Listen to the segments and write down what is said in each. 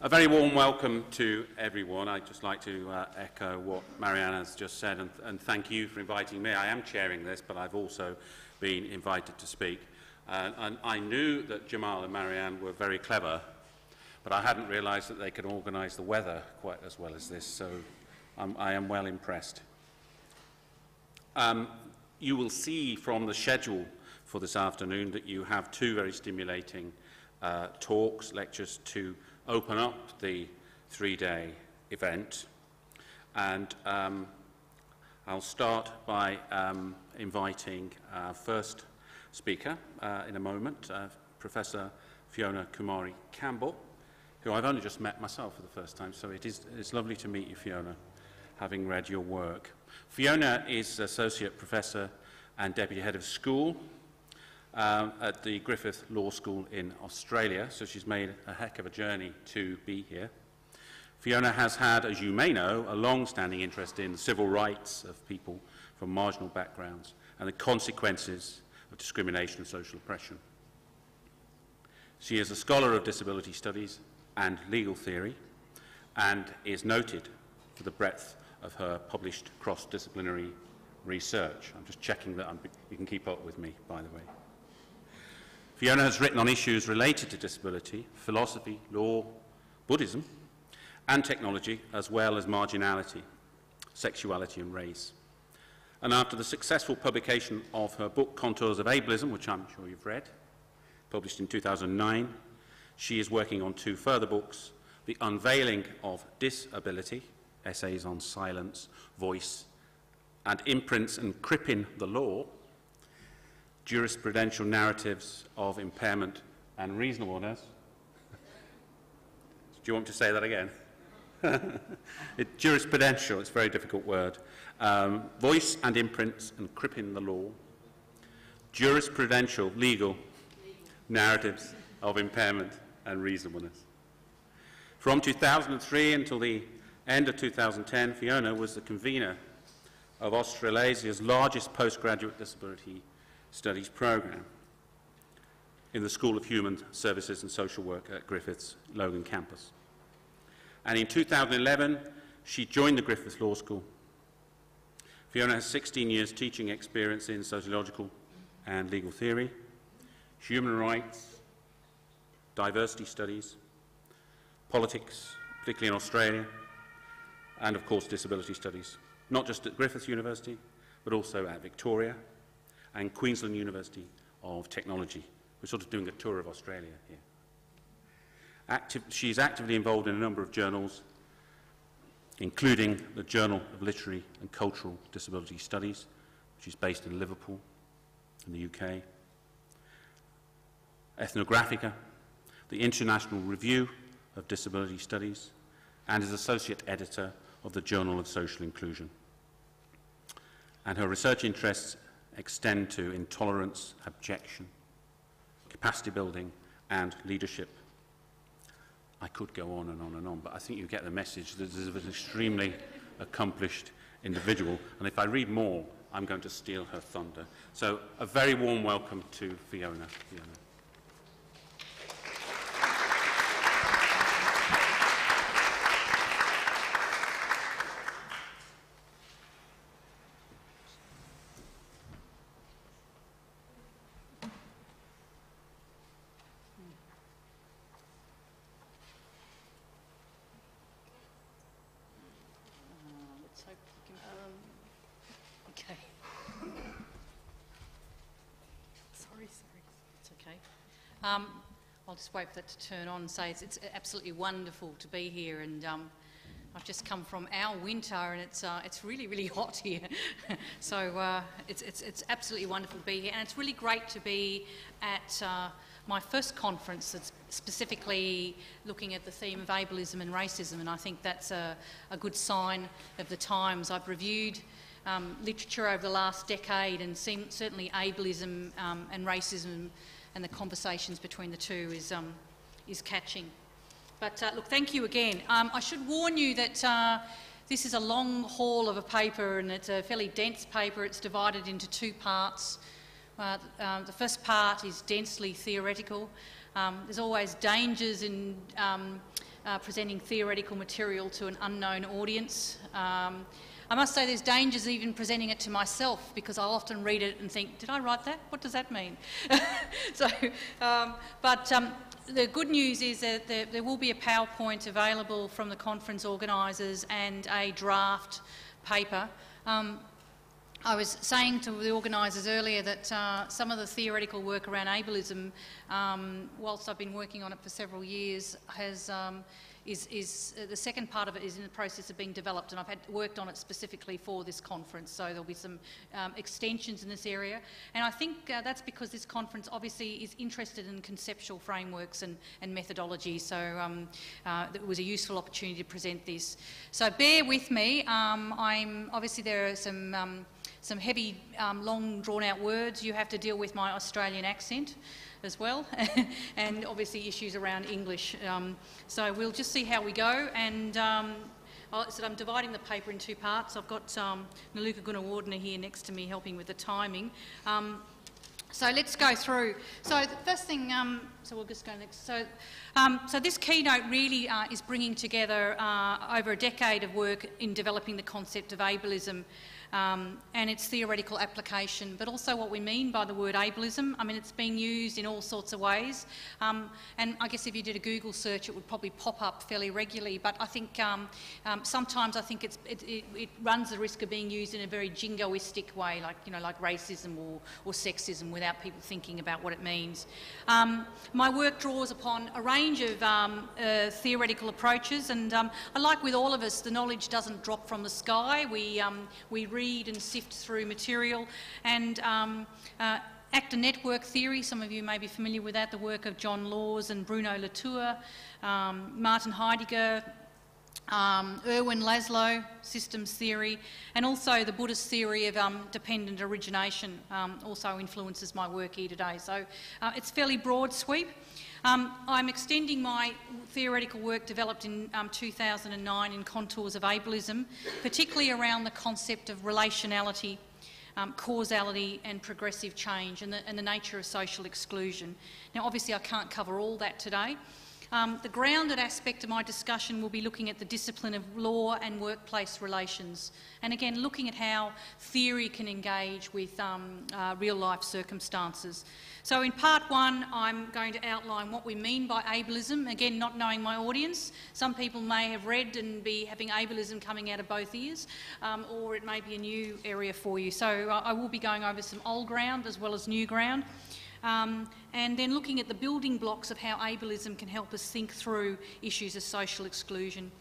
A very warm welcome to everyone. I'd just like to uh, echo what Marianne has just said and, and, thank you for inviting me. I am chairing this, but I've also been invited to speak. Uh, and I knew that Jamal and Marianne were very clever, but I hadn't realised that they could organise the weather quite as well as this, so I'm, I am well impressed. Um, you will see from the schedule for this afternoon that you have two very stimulating uh, talks, lectures to open up the three-day event. And um, I'll start by um, inviting our first speaker uh, in a moment, uh, Professor Fiona Kumari Campbell, who I've only just met myself for the first time, so it is, it's lovely to meet you, Fiona, having read your work. Fiona is Associate Professor and Deputy Head of School um, at the Griffith Law School in Australia, so she's made a heck of a journey to be here. Fiona has had, as you may know, a long-standing interest in the civil rights of people from marginal backgrounds and the consequences of discrimination and social oppression. She is a scholar of disability studies and legal theory and is noted for the breadth of her published cross-disciplinary research. I'm just checking that I'm, you can keep up with me, by the way. Fiona has written on issues related to disability, philosophy, law, Buddhism, and technology, as well as marginality, sexuality and race. And after the successful publication of her book, Contours of Ableism, which I'm sure you've read, published in 2009, she is working on two further books, The Unveiling of Disability, Essays on Silence, Voice, and Imprints and Crippin the Law, jurisprudential narratives of impairment and reasonableness. Do you want to say that again? it, jurisprudential, it's a very difficult word. Um, voice and imprints and cripping the law. Jurisprudential, legal, narratives of impairment and reasonableness. From 2003 until the end of 2010, Fiona was the convener of Australasia's largest postgraduate disability Studies programme in the School of Human Services and Social Work at Griffith's Logan campus. And in 2011, she joined the Griffith Law School. Fiona has 16 years teaching experience in sociological and legal theory, human rights, diversity studies, politics, particularly in Australia, and of course disability studies, not just at Griffith University, but also at Victoria and Queensland University of Technology. We're sort of doing a tour of Australia here. Active, she's actively involved in a number of journals, including the Journal of Literary and Cultural Disability Studies, which is based in Liverpool, in the UK. Ethnographica, the International Review of Disability Studies, and is associate editor of the Journal of Social Inclusion. And her research interests extend to intolerance, abjection, capacity building and leadership. I could go on and on and on, but I think you get the message that this is an extremely accomplished individual. And if I read more, I'm going to steal her thunder. So a very warm welcome to Fiona. Fiona. Wait for that to turn on and say it's, it's absolutely wonderful to be here and um, I've just come from our winter and it's, uh, it's really, really hot here. so uh, it's, it's, it's absolutely wonderful to be here and it's really great to be at uh, my first conference that's specifically looking at the theme of ableism and racism and I think that's a, a good sign of the times. I've reviewed um, literature over the last decade and seen, certainly ableism um, and racism and the conversations between the two is, um, is catching. But uh, look, thank you again. Um, I should warn you that uh, this is a long haul of a paper and it's a fairly dense paper. It's divided into two parts. Uh, um, the first part is densely theoretical. Um, there's always dangers in um, uh, presenting theoretical material to an unknown audience. I must say there's dangers even presenting it to myself because I'll often read it and think, did I write that? What does that mean? so, um, but um, the good news is that there, there, will be a PowerPoint available from the conference organisers and a draft paper. Um, I was saying to the organisers earlier that uh, some of the theoretical work around ableism, um, whilst I've been working on it for several years, has um, is, is uh, the second part of it is in the process of being developed, and I've had worked on it specifically for this conference. So there'll be some um, extensions in this area, and I think uh, that's because this conference obviously is interested in conceptual frameworks and, and methodology. So um, uh, it was a useful opportunity to present this. So bear with me. Um, I'm obviously there are some um, some heavy, um, long, drawn-out words. You have to deal with my Australian accent as well, and obviously issues around English. Um, so we'll just see how we go. And um, so I'm dividing the paper in two parts. I've got um, Naluka Gunawardena here next to me helping with the timing. Um, so let's go through. So the first thing, um, so we'll just go next. So, um, so this keynote really uh, is bringing together uh, over a decade of work in developing the concept of ableism um, and its theoretical application, but also what we mean by the word ableism. I mean, it's being used in all sorts of ways, um, and I guess if you did a Google search, it would probably pop up fairly regularly. But I think um, um sometimes I think it, it, it, runs the risk of being used in a very jingoistic way, like you know, like racism or, or sexism, without people thinking about what it means. Um, my work draws upon a range of um, uh, theoretical approaches, and I like with all of us, the knowledge doesn't drop from the sky. We we read and sift through material. And um, uh, actor network theory, some of you may be familiar with that, the work of John Laws and Bruno Latour, um, Martin Heidegger, um, Ervin Laszlo, systems theory, and also the Buddhist theory of um, dependent origination um, also influences my work here today. So uh, it's fairly broad sweep. Um, I'm extending my theoretical work developed in um, 2009 in Contours of Ableism, particularly around the concept of relationality, um, causality and progressive change and the, and the nature of social exclusion. Now obviously I can't cover all that today, um, the grounded aspect of my discussion will be looking at the discipline of law and workplace relations, and again looking at how theory can engage with um, uh, real life circumstances. So in part one, I'm going to outline what we mean by ableism, again not knowing my audience. Some people may have read and be having ableism coming out of both ears, um, or it may be a new area for you. So I will be going over some old ground as well as new ground. Um, and then looking at the building blocks of how ableism can help us think through issues of social exclusion.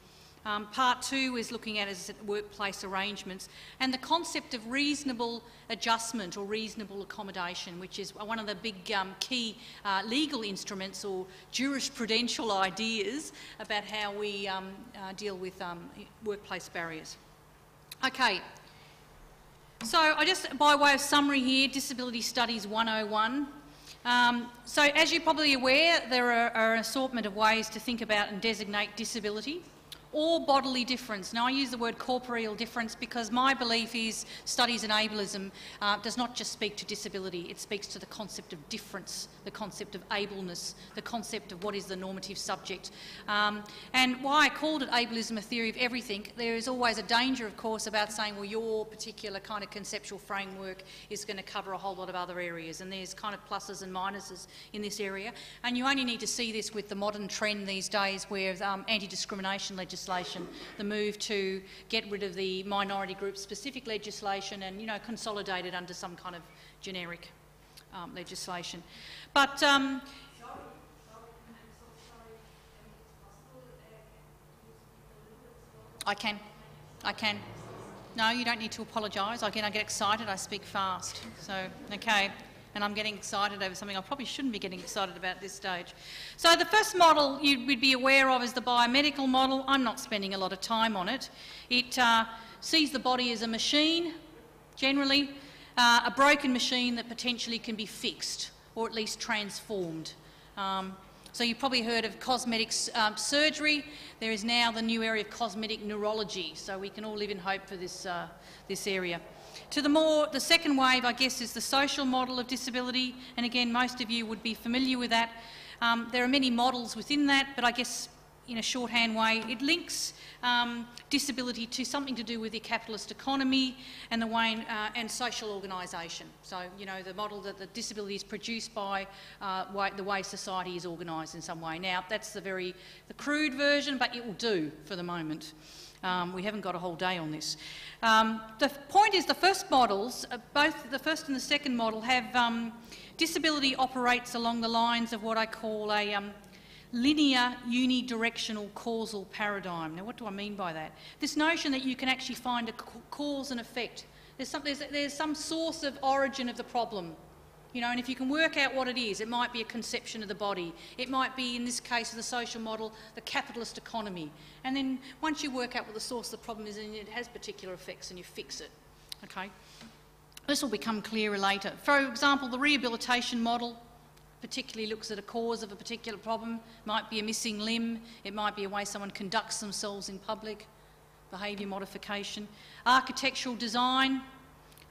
Um, part two is looking at as workplace arrangements and the concept of reasonable adjustment or reasonable accommodation, which is one of the big um, key uh, legal instruments or jurisprudential ideas about how we um, uh, deal with um, workplace barriers. Okay, so I just, by way of summary here, Disability Studies 101, um, so as you're probably aware, there are, are an assortment of ways to think about and designate disability or bodily difference. Now, I use the word corporeal difference because my belief is studies in ableism uh, does not just speak to disability, it speaks to the concept of difference, the concept of ableness, the concept of what is the normative subject. Um, and why I called it ableism a theory of everything, there is always a danger, of course, about saying, well, your particular kind of conceptual framework is going to cover a whole lot of other areas, and there's kind of pluses and minuses in this area. And you only need to see this with the modern trend these days where um, anti-discrimination legislation legislation, the move to get rid of the minority group specific legislation and, you know, consolidate it under some kind of generic um, legislation. But um, I can. I can. No, you don't need to apologise. Again, I get excited, I speak fast. So, okay and I'm getting excited over something I probably shouldn't be getting excited about at this stage. So the first model you would be aware of is the biomedical model. I'm not spending a lot of time on it. It uh, sees the body as a machine, generally, uh, a broken machine that potentially can be fixed or at least transformed. Um, so you've probably heard of cosmetic um, surgery. There is now the new area of cosmetic neurology. So we can all live in hope for this, uh, this area. To the more, the second wave, I guess, is the social model of disability, and again, most of you would be familiar with that. Um, there are many models within that, but I guess in a shorthand way, it links um, disability to something to do with the capitalist economy and the way uh, and social organisation. So, you know, the model that the disability is produced by uh, way, the way society is organised in some way. Now, that's the very the crude version, but it will do for the moment. Um, we haven't got a whole day on this. Um, the point is, the first models, uh, both the first and the second model, have um, disability operates along the lines of what I call a um, linear unidirectional causal paradigm. Now, what do I mean by that? This notion that you can actually find a cause and effect. There's some, there's, there's some source of origin of the problem. You know, and if you can work out what it is, it might be a conception of the body. It might be, in this case, the social model, the capitalist economy. And then once you work out what the source of the problem is, and it has particular effects, and you fix it. Okay? This will become clearer later. For example, the rehabilitation model particularly looks at a cause of a particular problem. It might be a missing limb, it might be a way someone conducts themselves in public, behaviour modification. Architectural design,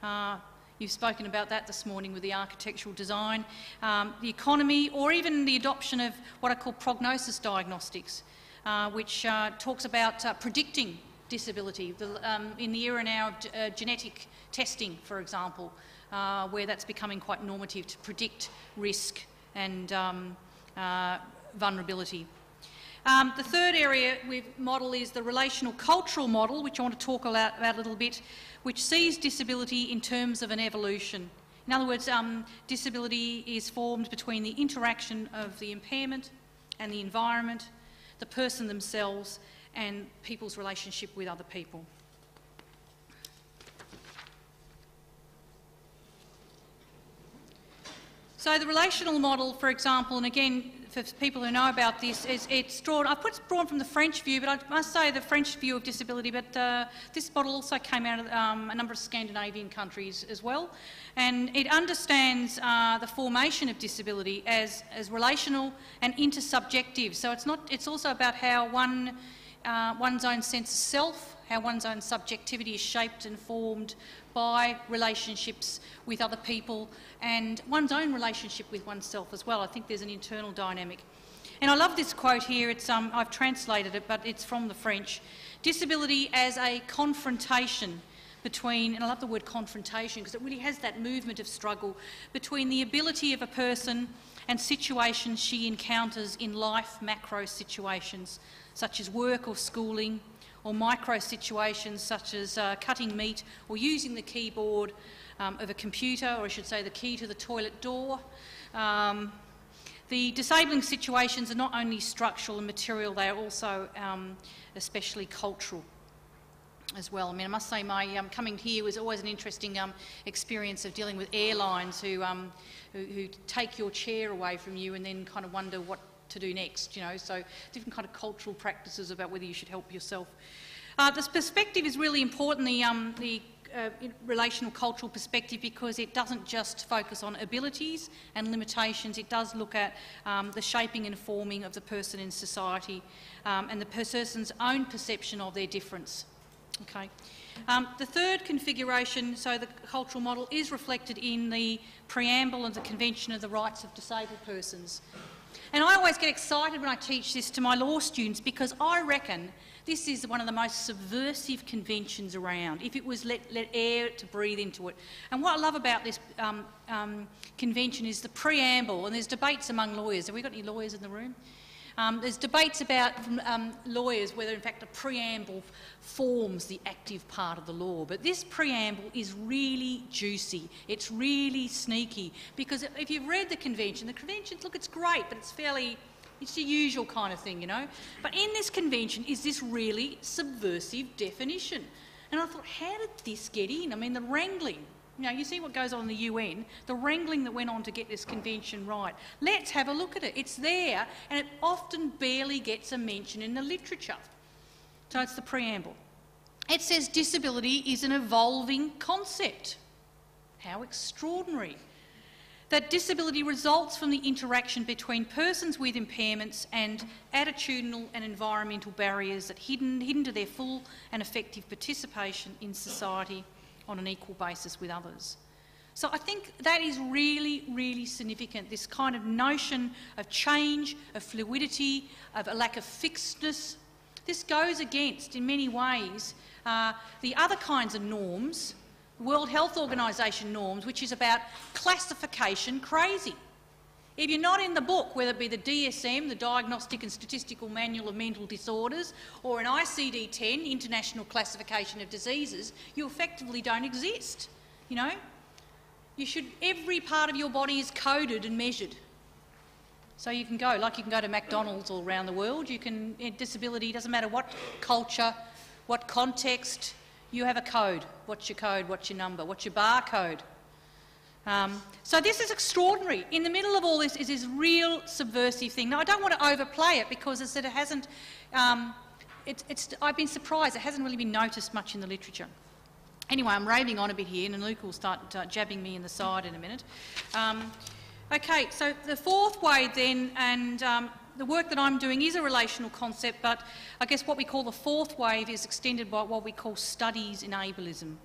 uh, you've spoken about that this morning with the architectural design. Um, the economy, or even the adoption of what I call prognosis diagnostics, uh, which uh, talks about uh, predicting disability. The, um, in the era now of uh, genetic testing, for example, uh, where that's becoming quite normative to predict risk and um, uh, vulnerability. Um, the third area we model is the relational cultural model, which I want to talk about, about a little bit, which sees disability in terms of an evolution. In other words, um, disability is formed between the interaction of the impairment and the environment, the person themselves, and people's relationship with other people. So the relational model, for example, and again, for people who know about this, is it's drawn, I've put drawn from the French view, but I must say the French view of disability, but uh, this model also came out of um, a number of Scandinavian countries as well. And it understands uh, the formation of disability as, as relational and intersubjective. So it's, not, it's also about how one, uh, one's own sense of self, how one's own subjectivity is shaped and formed by relationships with other people and one's own relationship with oneself as well. I think there's an internal dynamic. And I love this quote here. Um, I've translated it, but it's from the French. Disability as a confrontation between, and I love the word confrontation because it really has that movement of struggle between the ability of a person and situations she encounters in life, macro situations such as work or schooling, or micro situations such as uh, cutting meat or using the keyboard um, of a computer, or I should say the key to the toilet door. Um, the disabling situations are not only structural and material, they are also um, especially cultural as well. I mean, I must say my um, coming here was always an interesting um, experience of dealing with airlines who, um, who, who, take your chair away from you and then kind of wonder what to do next, you know, so different kind of cultural practices about whether you should help yourself. Uh, this perspective is really important, the, um, the uh, relational cultural perspective, because it doesn't just focus on abilities and limitations, it does look at um, the shaping and forming of the person in society um, and the person's own perception of their difference. Okay. Um, the third configuration, so the cultural model, is reflected in the preamble of the Convention of the Rights of Disabled Persons. And I always get excited when I teach this to my law students because I reckon this is one of the most subversive conventions around, if it was let, let air to breathe into it. And what I love about this um, um, convention is the preamble, and there's debates among lawyers. Have we got any lawyers in the room? Um, there's debates about um, lawyers whether, in fact, a preamble forms the active part of the law. But this preamble is really juicy. It's really sneaky because if you've read the convention, the convention, look, it's great, but it's fairly it's the usual kind of thing, you know. But in this convention is this really subversive definition. And I thought, how did this get in? I mean, the wrangling know, you see what goes on in the UN, the wrangling that went on to get this convention right. Let's have a look at it. It's there, and it often barely gets a mention in the literature. So it's the preamble. It says disability is an evolving concept. How extraordinary. That disability results from the interaction between persons with impairments and attitudinal and environmental barriers that hidden, hidden to their full and effective participation in society on an equal basis with others. So I think that is really, really significant, this kind of notion of change, of fluidity, of a lack of fixedness. This goes against, in many ways, uh, the other kinds of norms, World Health Organisation norms, which is about classification crazy. If you're not in the book, whether it be the DSM, the Diagnostic and Statistical Manual of Mental Disorders, or an ICD-10, International Classification of Diseases, you effectively don't exist, you know? You should, every part of your body is coded and measured. So you can go, like you can go to McDonald's all around the world, you can, eh, disability, doesn't matter what culture, what context, you have a code. What's your code? What's your number? What's your barcode? Um, so this is extraordinary. In the middle of all this is this real subversive thing. Now, I don't want to overplay it because as I said, it hasn't, um, it, it's, I've been surprised. It hasn't really been noticed much in the literature. Anyway, I'm raving on a bit here, and Luke will start uh, jabbing me in the side in a minute. Um, okay, so the fourth way then, and um, the work that I'm doing is a relational concept, but I guess what we call the fourth wave is extended by what we call studies in ableism.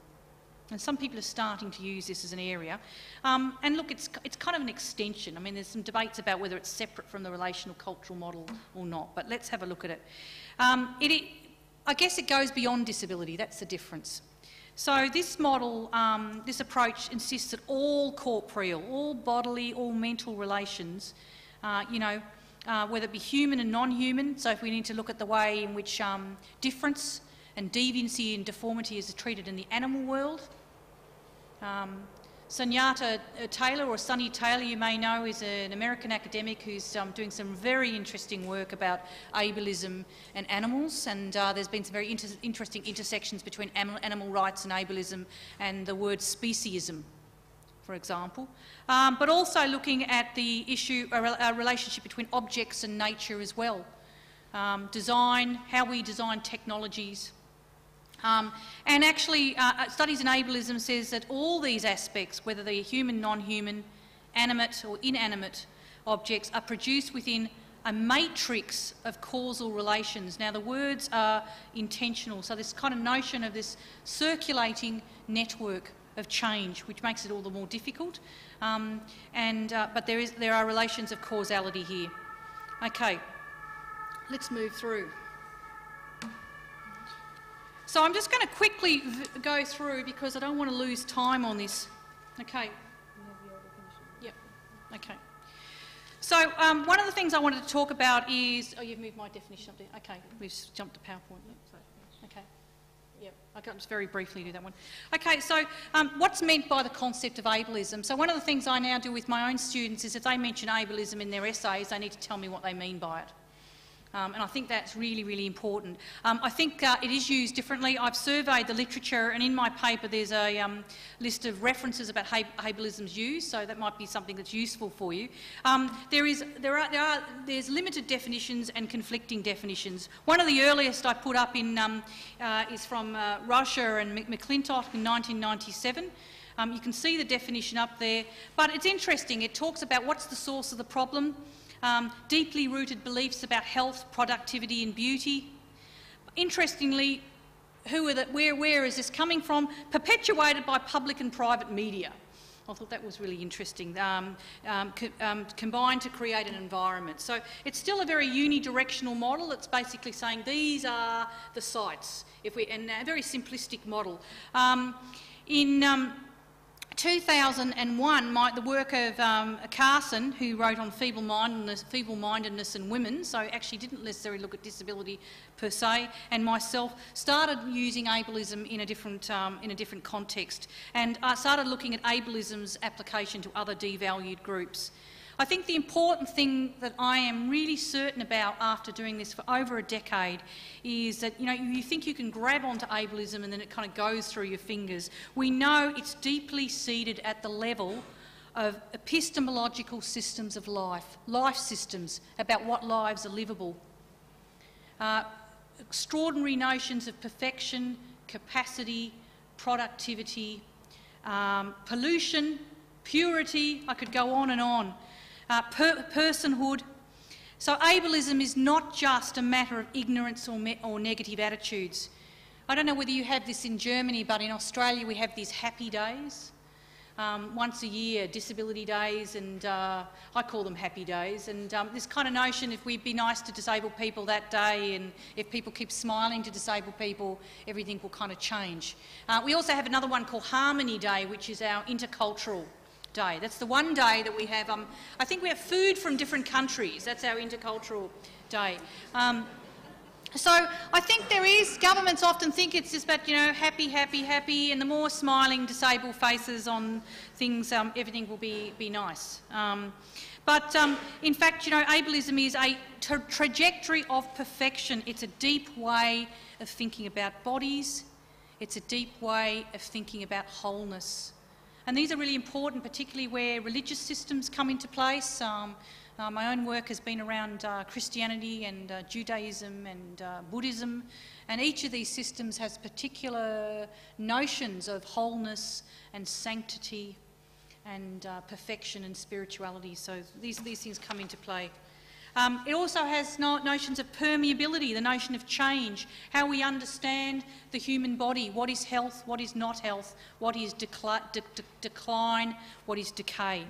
And some people are starting to use this as an area. Um, and look, it's, it's kind of an extension. I mean, there's some debates about whether it's separate from the relational cultural model or not, but let's have a look at it. Um, it, it I guess it goes beyond disability, that's the difference. So this model, um, this approach insists that all corporeal, all bodily, all mental relations, uh, you know, uh, whether it be human and non-human, so if we need to look at the way in which um, difference and deviancy and deformity is treated in the animal world. Um, Sunaura uh, Taylor, or Sunny Taylor, you may know, is an American academic who's um, doing some very interesting work about ableism and animals, and uh, there's been some very inter interesting intersections between animal rights and ableism and the word speciesism, for example. Um, but also looking at the issue, a, a, relationship between objects and nature as well. Um, design, how we design technologies, um, and actually, uh, uh, Studies in Ableism says that all these aspects, whether they're human, non-human, animate or inanimate objects, are produced within a matrix of causal relations. Now, the words are intentional, so this kind of notion of this circulating network of change, which makes it all the more difficult. Um, and, uh, but there, is, there are relations of causality here. Okay, let's move through. So I'm just going to quickly go through because I don't want to lose time on this. Okay. Yep. Okay. So um, one of the things I wanted to talk about is, oh, you've moved my definition up there. Okay, we've jumped to PowerPoint. Okay. Yep, I can just very briefly do that one. Okay, so um, what's meant by the concept of ableism? So one of the things I now do with my own students is if they mention ableism in their essays, they need to tell me what they mean by it. Um, and I think that's really, really important. Um, I think uh, it is used differently. I've surveyed the literature, and in my paper there's a um, list of references about ableism's use, so that might be something that's useful for you. Um, there is, there are, there are, there's limited definitions and conflicting definitions. One of the earliest I put up in, um, uh, is from uh, Rauscher and McClintock in 1997. Um, you can see the definition up there, but it's interesting. It talks about what's the source of the problem, um, deeply rooted beliefs about health, productivity and beauty. Interestingly, the, where, where is this coming from? Perpetuated by public and private media. I thought that was really interesting, um, um, co um, combined to create an environment. So it's still a very unidirectional model. It's basically saying these are the sites, if we, and a very simplistic model. Um, in um, 2001, my, the work of um, Carlson, who wrote on feeble-mindedness, feeble-mindedness and women, so actually didn't necessarily look at disability per se, and myself started using ableism in a different, um, in a different context, and I started looking at ableism's application to other devalued groups. I think the important thing that I am really certain about after doing this for over a decade is that you know you think you can grab onto ableism and then it kind of goes through your fingers. We know it's deeply seated at the level of epistemological systems of life, life systems about what lives are livable. Uh, extraordinary notions of perfection, capacity, productivity, um, pollution, purity, I could go on and on uh, per personhood. So ableism is not just a matter of ignorance or, or negative attitudes. I don't know whether you have this in Germany, but in Australia we have these happy days um, once a year, disability days, and uh, I call them happy days. And um, this kind of notion, if we'd be nice to disabled people that day, and if people keep smiling to disabled people, everything will kind of change. Uh, we also have another one called Harmony Day, which is our intercultural day. That's the one day that we have, um, I think we have food from different countries. That's our intercultural day. Um, so I think there is, governments often think it's just about, you know, happy, happy, happy, and the more smiling disabled faces on things, um, everything will be, be nice. Um, but um, in fact, you know, ableism is a tra trajectory of perfection. It's a deep way of thinking about bodies. It's a deep way of thinking about wholeness. And these are really important, particularly where religious systems come into place. Um, uh, my own work has been around uh, Christianity and uh, Judaism and uh, Buddhism, and each of these systems has particular notions of wholeness and sanctity and uh, perfection and spirituality. So these, these things come into play. Um, it also has no notions of permeability, the notion of change, how we understand the human body, what is health, what is not health, what is decli de de decline, what is decay.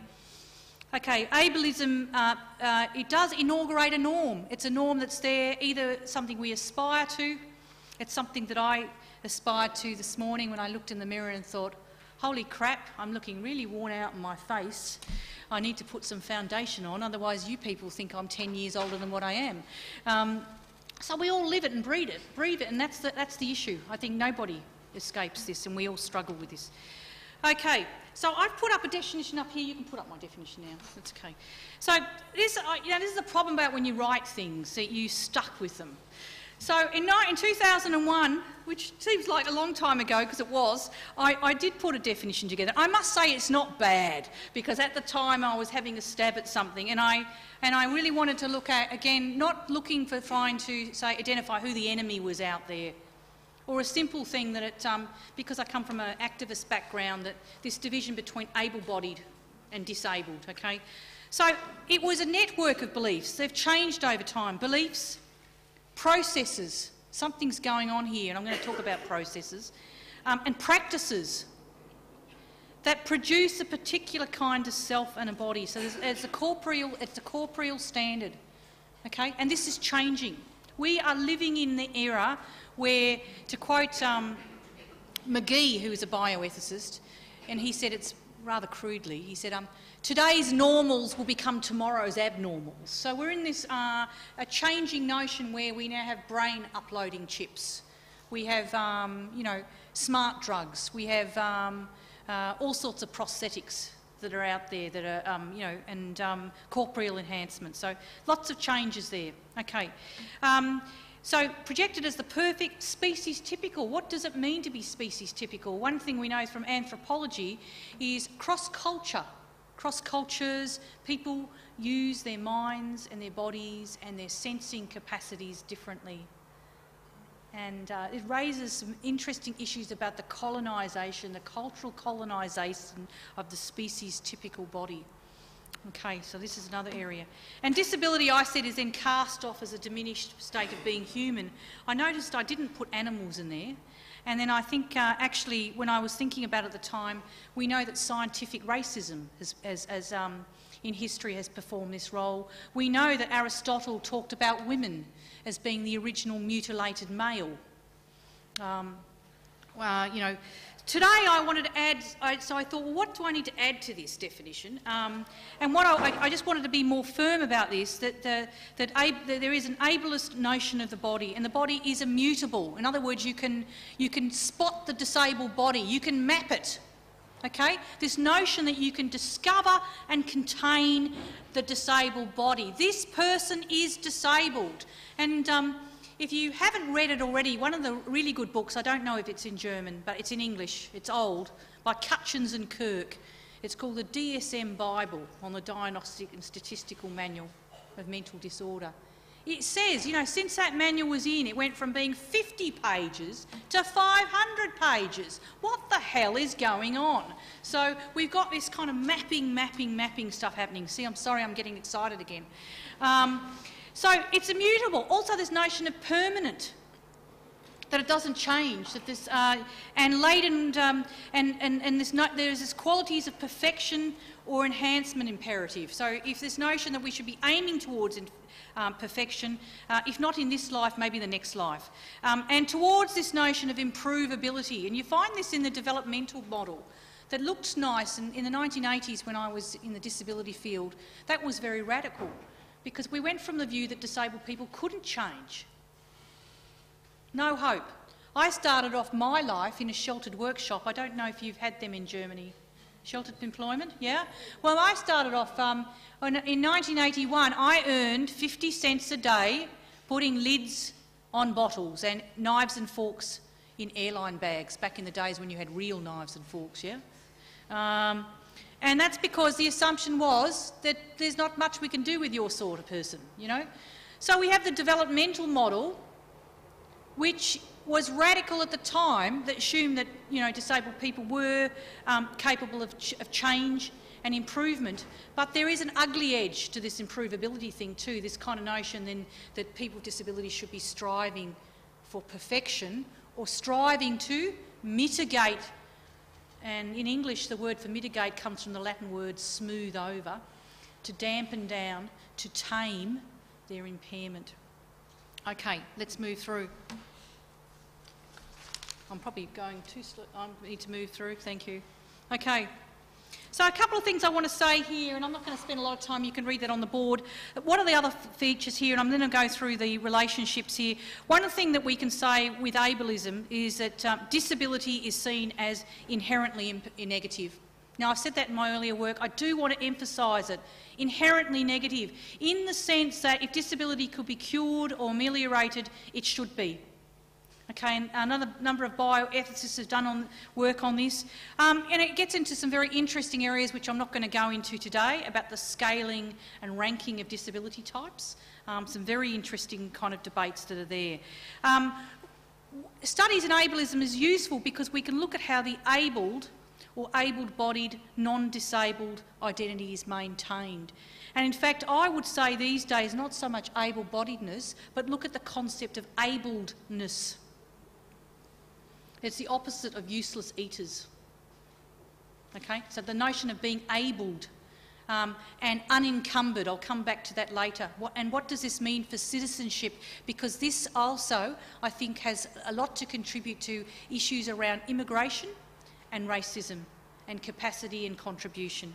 Okay, ableism, uh, uh, it does inaugurate a norm. It's a norm that's there, either something we aspire to, it's something that I aspired to this morning when I looked in the mirror and thought, holy crap, I'm looking really worn out in my face. I need to put some foundation on, otherwise you people think I'm 10 years older than what I am. Um, so we all live it and breathe it, breathe it, and that's the, that's the issue. I think nobody escapes this, and we all struggle with this. Okay, so I've put up a definition up here. You can put up my definition now. That's okay. So this, you know, this is the problem about when you write things, that you stuck with them. So in, in 2001, which seems like a long time ago because it was, I, I, did put a definition together. I must say it's not bad because at the time I was having a stab at something and I, and I really wanted to look at, again, not looking for trying to say identify who the enemy was out there or a simple thing that it, um, because I come from an activist background, that this division between able-bodied and disabled, okay? So it was a network of beliefs. They've changed over time. Beliefs, processes, something's going on here, and I'm going to talk about processes, um, and practices that produce a particular kind of self and a body. So it's a corporeal, it's a corporeal standard, okay? And this is changing. We are living in the era where, to quote um, McGee, who is a bioethicist, and he said it's rather crudely, he said, um, today's normals will become tomorrow's abnormals. So we're in this uh, a changing notion where we now have brain uploading chips. We have, um, you know, smart drugs. We have um, uh, all sorts of prosthetics that are out there that are, um, you know, and um, corporeal enhancement. So lots of changes there. Okay. Um, so projected as the perfect species typical. What does it mean to be species typical? One thing we know from anthropology is cross-culture. Cross-cultures, people use their minds and their bodies and their sensing capacities differently. And uh, it raises some interesting issues about the colonisation, the cultural colonisation of the species typical body. Okay, so this is another area. And disability, I said, is then cast off as a diminished state of being human. I noticed I didn't put animals in there. And then I think uh, actually, when I was thinking about it at the time, we know that scientific racism has, as, as um, in history has performed this role. We know that Aristotle talked about women as being the original mutilated male. Um, uh, you know, Today I wanted to add, I, so I thought, well, what do I need to add to this definition? Um, and what I, I, just wanted to be more firm about this, that, the, that, ab, that, there is an ableist notion of the body, and the body is immutable. In other words, you can, you can spot the disabled body, you can map it. Okay? This notion that you can discover and contain the disabled body. This person is disabled. And um, if you haven't read it already, one of the really good books, I don't know if it's in German, but it's in English, it's old, by Kutchins and Kirk. It's called the DSM Bible on the Diagnostic and Statistical Manual of Mental Disorder. It says, you know, since that manual was in, it went from being 50 pages to 500 pages. What the hell is going on? So we've got this kind of mapping, mapping, mapping stuff happening. See, I'm sorry I'm getting excited again. Um, so it's immutable. Also, this notion of permanent. that it doesn't change, that this, uh, and laden, um, and, and, and this no, there's this qualities of perfection or enhancement imperative. So if this notion that we should be aiming towards in, um, perfection, uh, if not in this life, maybe the next life. Um, and towards this notion of improvability, and you find this in the developmental model that looked nice and in the 1980s when I was in the disability field, that was very radical because we went from the view that disabled people couldn't change. No hope. I started off my life in a sheltered workshop. I don't know if you've had them in Germany. Sheltered employment, yeah? Well, I started off um, in 1981. I earned 50 cents a day putting lids on bottles and knives and forks in airline bags back in the days when you had real knives and forks, yeah? Um, and that's because the assumption was that there's not much we can do with your sort of person, you know? So we have the developmental model, which was radical at the time, that assumed that, you know, disabled people were um, capable of, ch of change and improvement. But there is an ugly edge to this improvability thing too, this kind of notion then that people with disabilities should be striving for perfection or striving to mitigate and in English, the word for mitigate comes from the Latin word smooth over, to dampen down, to tame their impairment. Okay, let's move through. I'm probably going too slow. I need to move through. Thank you. Okay. So a couple of things I want to say here, and I'm not going to spend a lot of time, you can read that on the board. What are the other features here? And I'm going to go through the relationships here. One thing that we can say with ableism is that um, disability is seen as inherently negative. Now, I've said that in my earlier work. I do want to emphasise it. Inherently negative, in the sense that if disability could be cured or ameliorated, it should be. Okay, and another number of bioethicists have done on, work on this. Um, and it gets into some very interesting areas which I'm not going to go into today about the scaling and ranking of disability types. Um, some very interesting kind of debates that are there. Um, studies in ableism is useful because we can look at how the abled or able-bodied, non-disabled identity is maintained. And in fact, I would say these days not so much able-bodiedness, but look at the concept of abledness. It's the opposite of useless eaters. Okay, so the notion of being abled um, and unencumbered, I'll come back to that later. What, and what does this mean for citizenship? Because this also, I think, has a lot to contribute to issues around immigration and racism and capacity and contribution.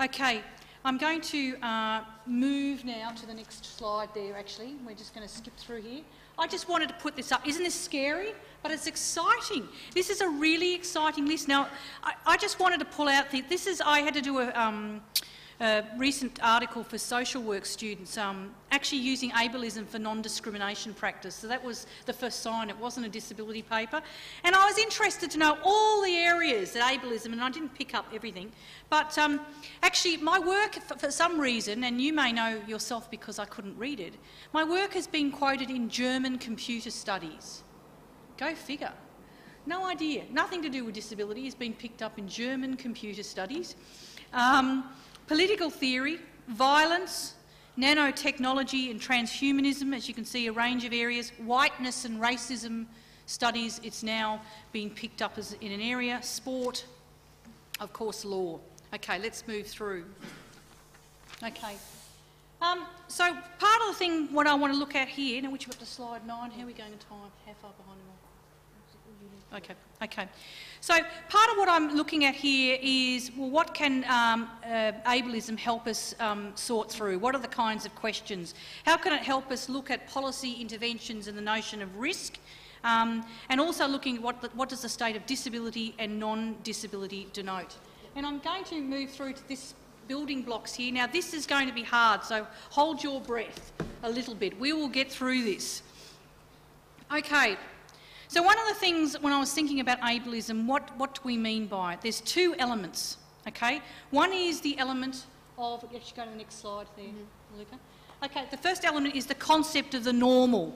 Okay, I'm going to uh, move now to the next slide there, actually. We're just going to skip through here. I just wanted to put this up. Isn't this scary? But it's exciting. This is a really exciting list. Now, I, I just wanted to pull out the, this is, I had to do a, um, a recent article for social work students, um, actually using ableism for non-discrimination practice. So that was the first sign. It wasn't a disability paper. And I was interested to know all the areas that ableism, and I didn't pick up everything, but um, actually my work, for, for some reason, and you may know yourself because I couldn't read it, my work has been quoted in German computer studies. Go figure. No idea. Nothing to do with disability has been picked up in German computer studies. Um, political theory, violence, nanotechnology and transhumanism, as you can see, a range of areas. Whiteness and racism studies, it's now being picked up as in an area. Sport, of course, law. Okay, let's move through. Okay. Um, so part of the thing, what I want to look at here, now which we've got to slide nine, how are we going in time? How far behind? Okay, okay. So part of what I'm looking at here is, well, what can um, uh, ableism help us um, sort through? What are the kinds of questions? How can it help us look at policy interventions and the notion of risk? Um, and also looking at what, the, what does the state of disability and non-disability denote? And I'm going to move through to this building blocks here. Now this is going to be hard, so hold your breath a little bit. We will get through this. Okay, so one of the things when I was thinking about ableism, what, what do we mean by it? There's two elements, okay? One is the element of, actually go to the next slide there, mm -hmm. Luca. Okay, the first element is the concept of the normal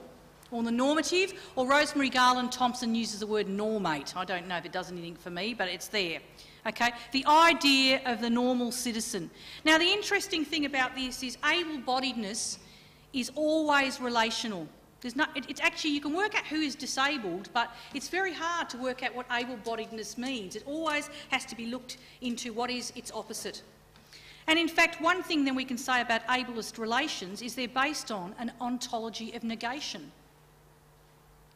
or the normative, or Rosemarie Garland Thomson uses the word normate. I don't know if it does anything for me, but it's there. Okay, the idea of the normal citizen. Now, the interesting thing about this is able-bodiedness is always relational. There's not, it, it's actually, you can work out who is disabled, but it's very hard to work out what able-bodiedness means. It always has to be looked into what is its opposite. And in fact, one thing that we can say about ableist relations is they're based on an ontology of negation.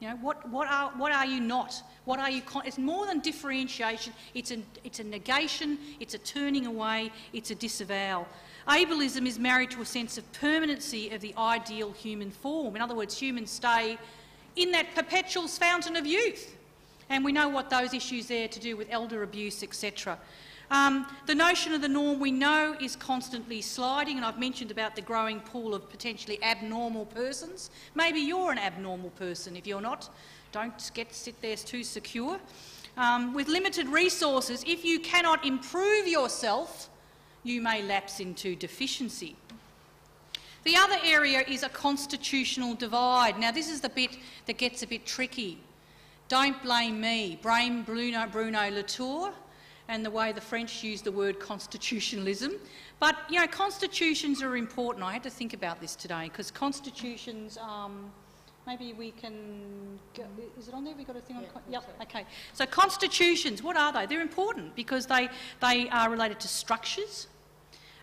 You know, what, what, are, what are you not? What are you? it's more than differentiation. It's a, it's a negation. It's a turning away. It's a disavowal. Ableism is married to a sense of permanency of the ideal human form. In other words, humans stay in that perpetual fountain of youth. And we know what those issues there to do with elder abuse, etc. Um, the notion of the norm we know is constantly sliding, and I've mentioned about the growing pool of potentially abnormal persons. Maybe you're an abnormal person. If you're not, don't get sit there too secure. Um, with limited resources, if you cannot improve yourself, you may lapse into deficiency. The other area is a constitutional divide. Now, this is the bit that gets a bit tricky. Don't blame me. Blame Bruno, Bruno Latour and the way the French use the word constitutionalism. But, you know, constitutions are important. I had to think about this today because constitutions, um, maybe we can, go, is it on there? We've got a thing on, yeah, yep, okay. So constitutions, what are they? They're important because they, they are related to structures,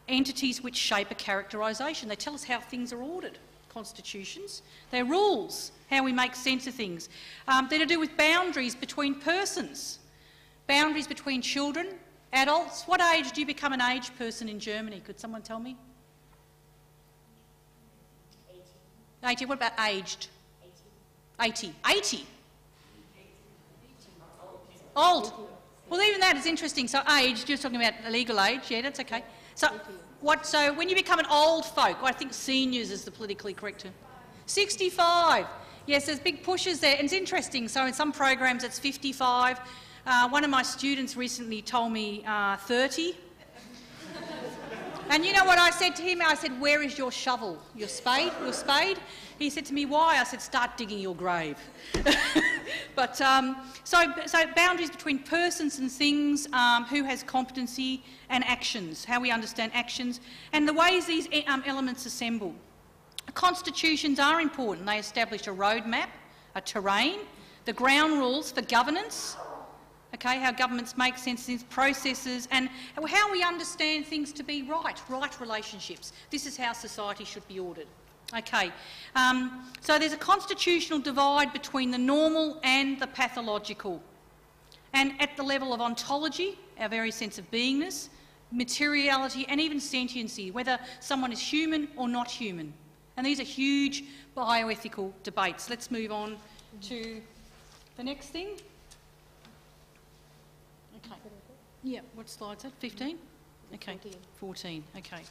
entities which shape a characterisation. They tell us how things are ordered constitutions. They're rules, how we make sense of things. Um, they're to do with boundaries between persons. Boundaries between children, adults. What age do you become an aged person in Germany? Could someone tell me? 80. 80. What about aged? 80. 80. 80. Old. Well, even that is interesting. So age, you're talking about legal age, yeah, that's okay. So, what, so when you become an old folk, I think seniors is the politically correct term. 65. Yes, there's big pushes there. And it's interesting. So in some programs it's 55, uh, one of my students recently told me uh, 30. and you know what I said to him? I said, where is your shovel, your spade, your spade? He said to me, why? I said, start digging your grave. but um, so, so boundaries between persons and things, um, who has competency and actions, how we understand actions, and the ways these um, elements assemble. Constitutions are important. They establish a roadmap, a terrain, the ground rules for governance, okay, how governments make sense of these processes and how we understand things to be right, right relationships. This is how society should be ordered. Okay, um, so there's a constitutional divide between the normal and the pathological. And at the level of ontology, our very sense of beingness, materiality and even sentiency, whether someone is human or not human. And these are huge bioethical debates. Let's move on to the next thing. Okay. Yeah, what slide is that? 15? Okay, 14. Okay.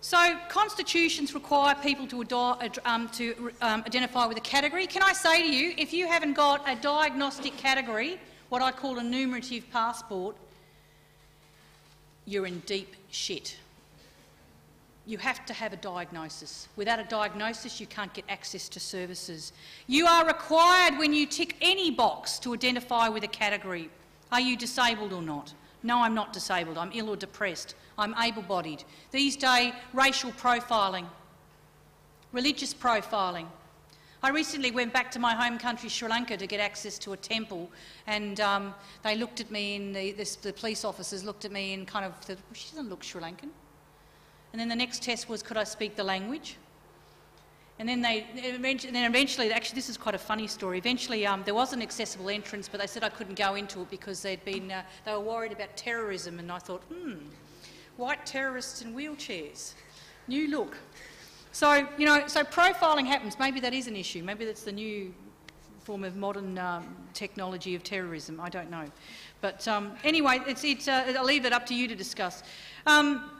So constitutions require people to, um, to um, identify with a category. Can I say to you, if you haven't got a diagnostic category, what I call a numerative passport, you're in deep shit. You have to have a diagnosis. Without a diagnosis, you can't get access to services. You are required when you tick any box to identify with a category. Are you disabled or not? No, I'm not disabled. I'm ill or depressed. I'm able-bodied. These days, racial profiling, religious profiling. I recently went back to my home country, Sri Lanka, to get access to a temple, and um, they looked at me, and the, this, the, police officers looked at me and kind of said, well, she doesn't look Sri Lankan. And then the next test was, could I speak the language? And then they, and then eventually, actually, this is quite a funny story. Eventually, um, there was an accessible entrance, but they said I couldn't go into it because they'd been, uh, they were worried about terrorism. And I thought, hmm, white terrorists in wheelchairs, new look. So, you know, so profiling happens. Maybe that is an issue. Maybe that's the new form of modern um, technology of terrorism. I don't know. But um, anyway, it's, it's, uh, I'll leave it up to you to discuss. Um,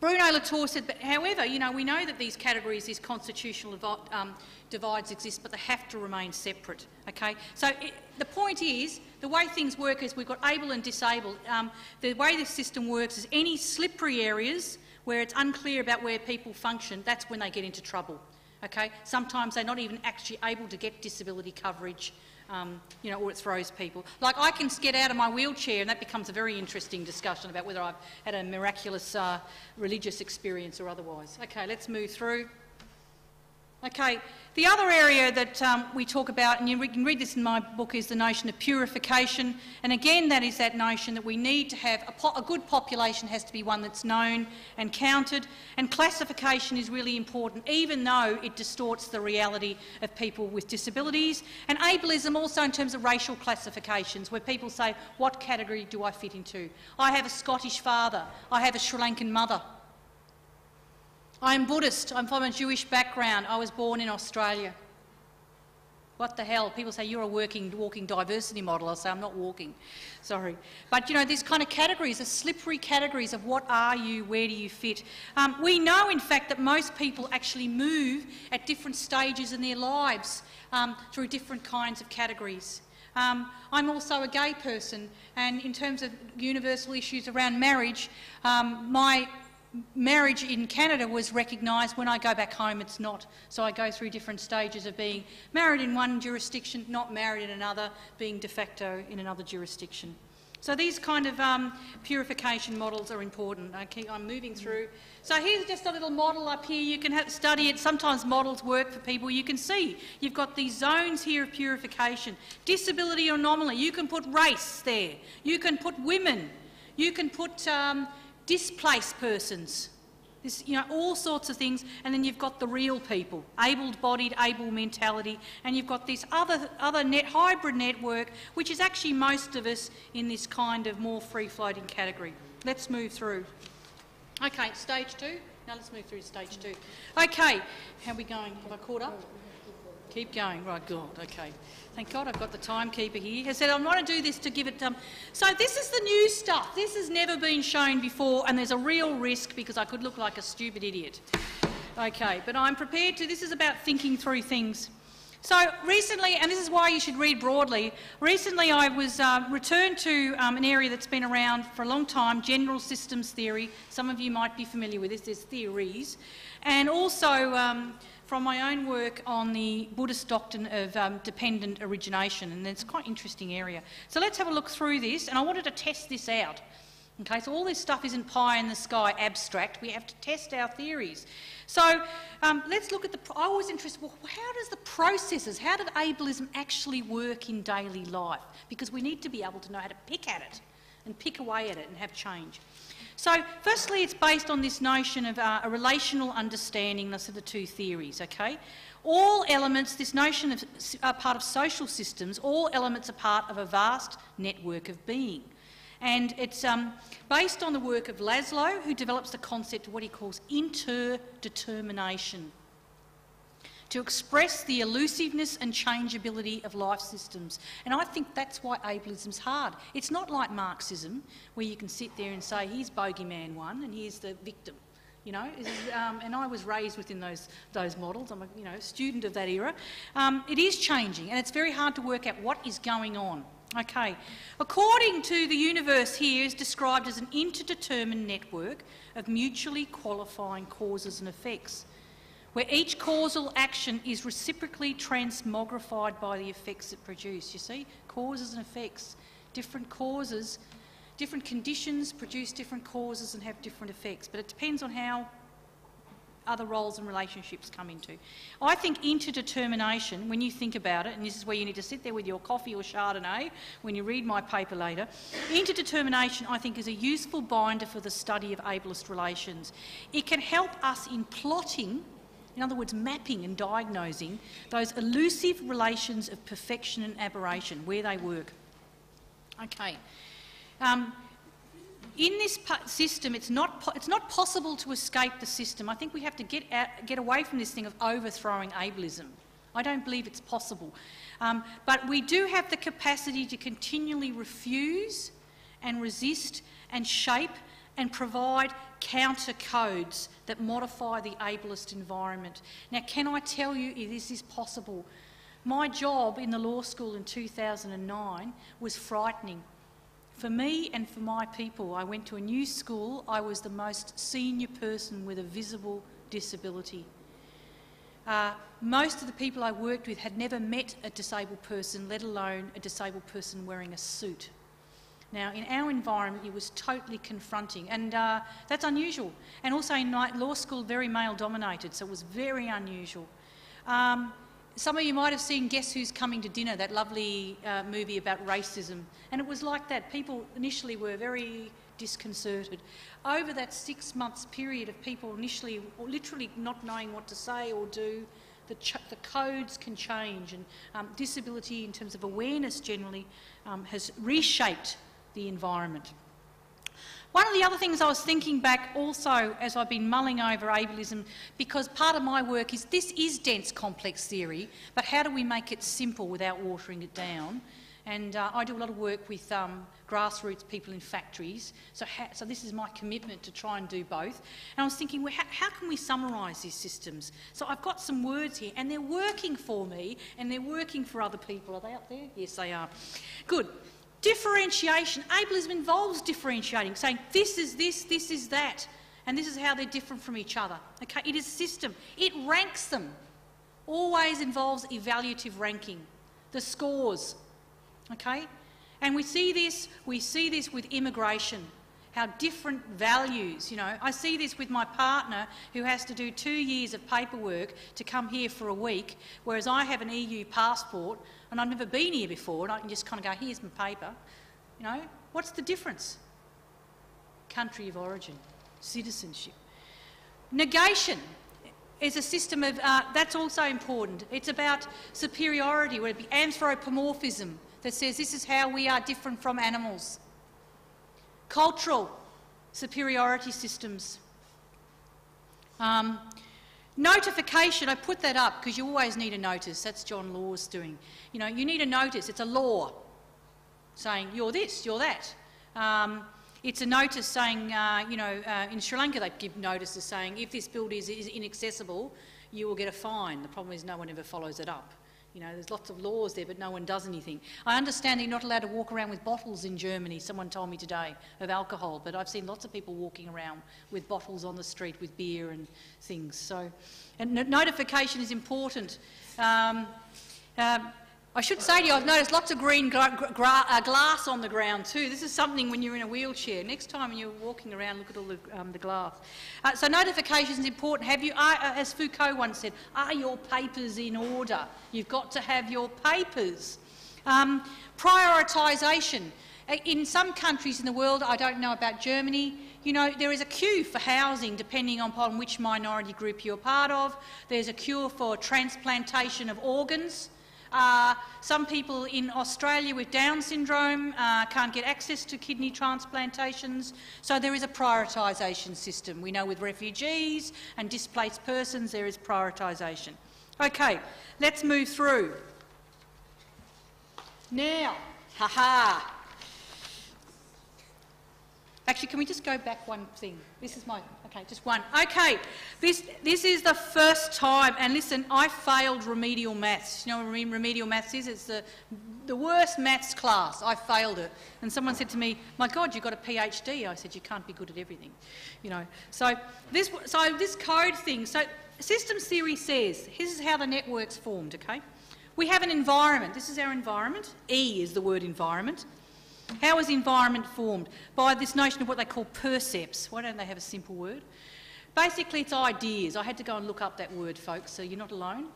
Bruno Latour said, but however, you know, we know that these categories, these constitutional um, divides exist, but they have to remain separate, okay? So it, the point is, the way things work is we've got able and disabled. Um, the way this system works is any slippery areas where it's unclear about where people function, that's when they get into trouble, okay? Sometimes they're not even actually able to get disability coverage um, you know, or it throws people. Like I can get out of my wheelchair and that becomes a very interesting discussion about whether I've had a miraculous uh, religious experience or otherwise. Okay, let's move through. Okay, the other area that um, we talk about, and you can read this in my book, is the notion of purification. And again, that is that notion that we need to have a, a, good population has to be one that's known and counted. And classification is really important, even though it distorts the reality of people with disabilities. And ableism also in terms of racial classifications, where people say, what category do I fit into? I have a Scottish father. I have a Sri Lankan mother. I'm Buddhist. I'm from a Jewish background. I was born in Australia. What the hell? People say you're a working, walking diversity model. I say I'm not walking. Sorry. But you know, these kind of categories are slippery categories of what are you, where do you fit. Um, we know, in fact, that most people actually move at different stages in their lives um, through different kinds of categories. Um, I'm also a gay person, and in terms of universal issues around marriage, um, my marriage in Canada was recognised. When I go back home, it's not. So I go through different stages of being married in one jurisdiction, not married in another, being de facto in another jurisdiction. So these kind of um, purification models are important. Okay, I'm moving through. So here's just a little model up here. You can study it. Sometimes models work for people. You can see you've got these zones here of purification. Disability anomaly. You can put race there. You can put women. You can put um, displaced persons, this, you know, all sorts of things, and then you've got the real people, able-bodied, able mentality, and you've got this other, other net, hybrid network, which is actually most of us in this kind of more free-floating category. Let's move through. Okay, stage two. Now let's move through to stage two. Okay, how are we going? Have I caught up? Keep going. Right, God, okay. Thank God I've got the timekeeper here. I said, I want to do this to give it... Um... So this is the new stuff. This has never been shown before, and there's a real risk because I could look like a stupid idiot. Okay, but I'm prepared to... This is about thinking through things. So recently, and this is why you should read broadly, recently I was uh, returned to um, an area that's been around for a long time, general systems theory. Some of you might be familiar with this, there's theories. And also... Um, from my own work on the Buddhist doctrine of um, dependent origination, and it's quite an interesting area. So let's have a look through this, and I wanted to test this out. Okay, so all this stuff isn't pie in the sky abstract. We have to test our theories. So um, let's look at the. I was interested. Well, how does the processes? How did ableism actually work in daily life? Because we need to be able to know how to pick at it, and pick away at it, and have change. So, firstly, it's based on this notion of uh, a relational understanding of the two theories, okay? All elements, this notion of are part of social systems, all elements are part of a vast network of being. And it's um, based on the work of Laszlo, who develops the concept of what he calls interdetermination to express the elusiveness and changeability of life systems. And I think that's why ableism's hard. It's not like Marxism, where you can sit there and say, here's bogeyman one and here's the victim. You know, um, and I was raised within those, those models. I'm a you know, student of that era. Um, it is changing, and it's very hard to work out what is going on. Okay. According to the universe here is described as an interdetermined network of mutually qualifying causes and effects where each causal action is reciprocally transmogrified by the effects it produces. You see, causes and effects. Different causes, different conditions produce different causes and have different effects, but it depends on how other roles and relationships come into. I think interdetermination, when you think about it, and this is where you need to sit there with your coffee or Chardonnay when you read my paper later, interdetermination, I think, is a useful binder for the study of ableist relations. It can help us in plotting in other words, mapping and diagnosing those elusive relations of perfection and aberration, where they work. Okay. Um, in this system, it's not, it's not possible to escape the system. I think we have to get, out, get away from this thing of overthrowing ableism. I don't believe it's possible. Um, but we do have the capacity to continually refuse and resist and shape and provide counter codes that modify the ableist environment. Now, can I tell you if this is possible? My job in the law school in 2009 was frightening. For me and for my people, I went to a new school. I was the most senior person with a visible disability. Uh, most of the people I worked with had never met a disabled person, let alone a disabled person wearing a suit. Now, in our environment, it was totally confronting, and uh, that's unusual. And also in law school, very male dominated, so it was very unusual. Um, some of you might have seen Guess Who's Coming to Dinner, that lovely uh, movie about racism. And it was like that. People initially were very disconcerted. Over that six months period of people initially literally not knowing what to say or do, the, the codes can change and um, disability in terms of awareness generally um, has reshaped the environment. One of the other things I was thinking back also as I've been mulling over ableism, because part of my work is this is dense complex theory, but how do we make it simple without watering it down? And uh, I do a lot of work with um, grassroots people in factories. So, so this is my commitment to try and do both. And I was thinking, well, how, how can we summarise these systems? So I've got some words here, and they're working for me, and they're working for other people. Are they up there? Yes, they are. Good. Differentiation. Ableism involves differentiating, saying this is this, this is that, and this is how they're different from each other. Okay, it is system. It ranks them. Always involves evaluative ranking. The scores, Okay? And we see this, we see this with immigration, how different values, you know. I see this with my partner who has to do two years of paperwork to come here for a week, whereas I have an EU passport and I've never been here before and I can just kind of go, here's my paper. You know, what's the difference? Country of origin, citizenship. Negation is a system of, uh, that's also important. It's about superiority, whether it be anthropomorphism, that says this is how we are different from animals. Cultural superiority systems. Um, notification, I put that up because you always need a notice. That's John Law's doing. You know, you need a notice. It's a law saying you're this, you're that. Um, it's a notice saying, uh, you know, uh, in Sri Lanka they give notices saying if this building is, is inaccessible, you will get a fine. The problem is no one ever follows it up. You know, there's lots of laws there, but no one does anything. I understand you're not allowed to walk around with bottles in Germany, someone told me today, of alcohol, but I've seen lots of people walking around with bottles on the street with beer and things. So, and notification is important. Um, um, I should say to you, I've noticed lots of green uh, glass on the ground too. This is something when you're in a wheelchair. Next time you're walking around, look at all the, um, the glass. Uh, so notification is important. Have you, uh, uh, as Foucault once said, are your papers in order? You've got to have your papers. Um, prioritisation. Uh, in some countries in the world, I don't know about Germany, you know, there is a queue for housing depending upon which minority group you're part of. There's a queue for transplantation of organs. Uh, some people in Australia with Down syndrome uh, can't get access to kidney transplantations, so there is a prioritisation system. We know with refugees and displaced persons there is prioritisation. Okay, let's move through. Now, ha-ha, Actually, can we just go back one thing? This is my, okay, just one. Okay, this, this is the first time, and listen, I failed remedial maths. You know what remedial maths is? It's the, the worst maths class. I failed it. And someone said to me, my God, you got a PhD. I said, you can't be good at everything. You know, so this, so this code thing, so systems theory says, this is how the network's formed, okay? We have an environment. This is our environment. E is the word environment. How is environment formed? By this notion of what they call percepts. Why don't they have a simple word? Basically, it's ideas. I had to go and look up that word, folks, so you're not alone.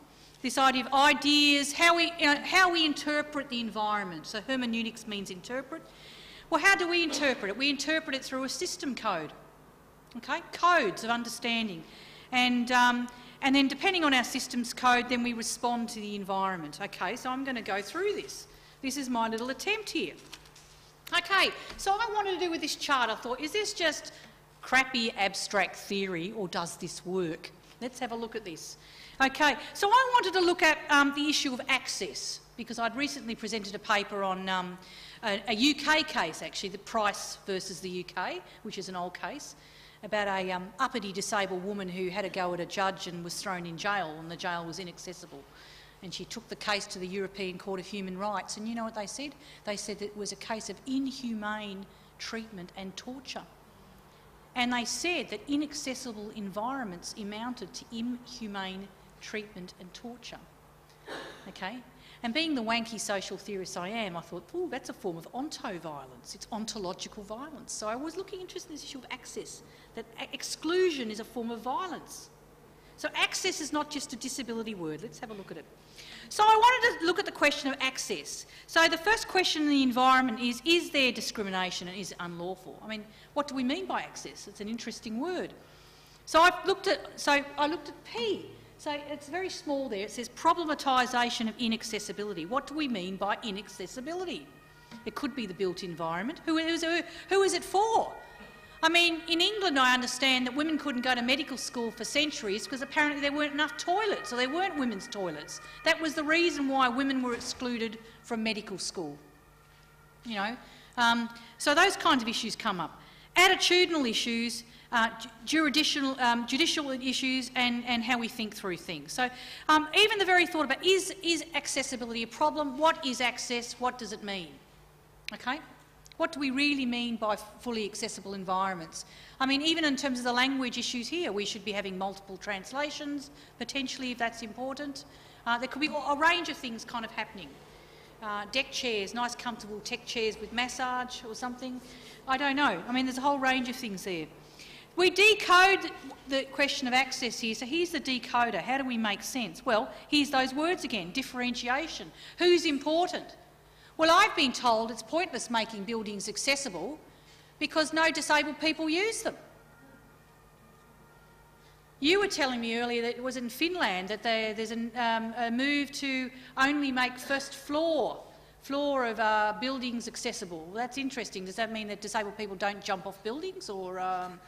This idea of ideas, how we, know, how we interpret the environment. So hermeneutics means interpret. Well, how do we interpret it? We interpret it through a system code, okay? Codes of understanding. And, um, and then depending on our systems code, then we respond to the environment. Okay, so I'm going to go through this. This is my little attempt here. Okay, so I wanted to do with this chart, I thought, is this just crappy abstract theory or does this work? Let's have a look at this. Okay, so I wanted to look at um, the issue of access because I'd recently presented a paper on um, a, a, UK case, actually, the Price versus the UK, which is an old case, about a um, uppity disabled woman who had a go at a judge and was thrown in jail and the jail was inaccessible and she took the case to the European Court of Human Rights. And you know what they said? They said it was a case of inhumane treatment and torture. And they said that inaccessible environments amounted to inhumane treatment and torture. Okay? And being the wanky social theorist I am, I thought, oh, that's a form of onto-violence. It's ontological violence. So I was looking interested in this issue of access, that exclusion is a form of violence. So access is not just a disability word. Let's have a look at it. So I wanted to look at the question of access. So the first question in the environment is, is there discrimination and is it unlawful? I mean, what do we mean by access? It's an interesting word. So I've looked at, so I looked at P. So it's very small there. It says problematisation of inaccessibility. What do we mean by inaccessibility? It could be the built environment. Who is, who is it for? I mean, in England, I understand that women couldn't go to medical school for centuries because apparently there weren't enough toilets, or there weren't women's toilets. That was the reason why women were excluded from medical school. You know, um, so those kinds of issues come up. Attitudinal issues, uh, judicial, um, judicial issues, and, and how we think through things. So um, even the very thought about is, is accessibility a problem? What is access? What does it mean? Okay. What do we really mean by fully accessible environments? I mean, even in terms of the language issues here, we should be having multiple translations, potentially, if that's important. Uh, there could be a range of things kind of happening. Uh, deck chairs, nice comfortable tech chairs with massage or something. I don't know. I mean, there's a whole range of things there. We decode the question of access here. So here's the decoder. How do we make sense? Well, here's those words again, differentiation. Who's important? Well, I've been told it's pointless making buildings accessible because no disabled people use them. You were telling me earlier that it was in Finland that there, there's an, um, a move to only make first floor floor of uh, buildings accessible. That's interesting. Does that mean that disabled people don't jump off buildings, or um,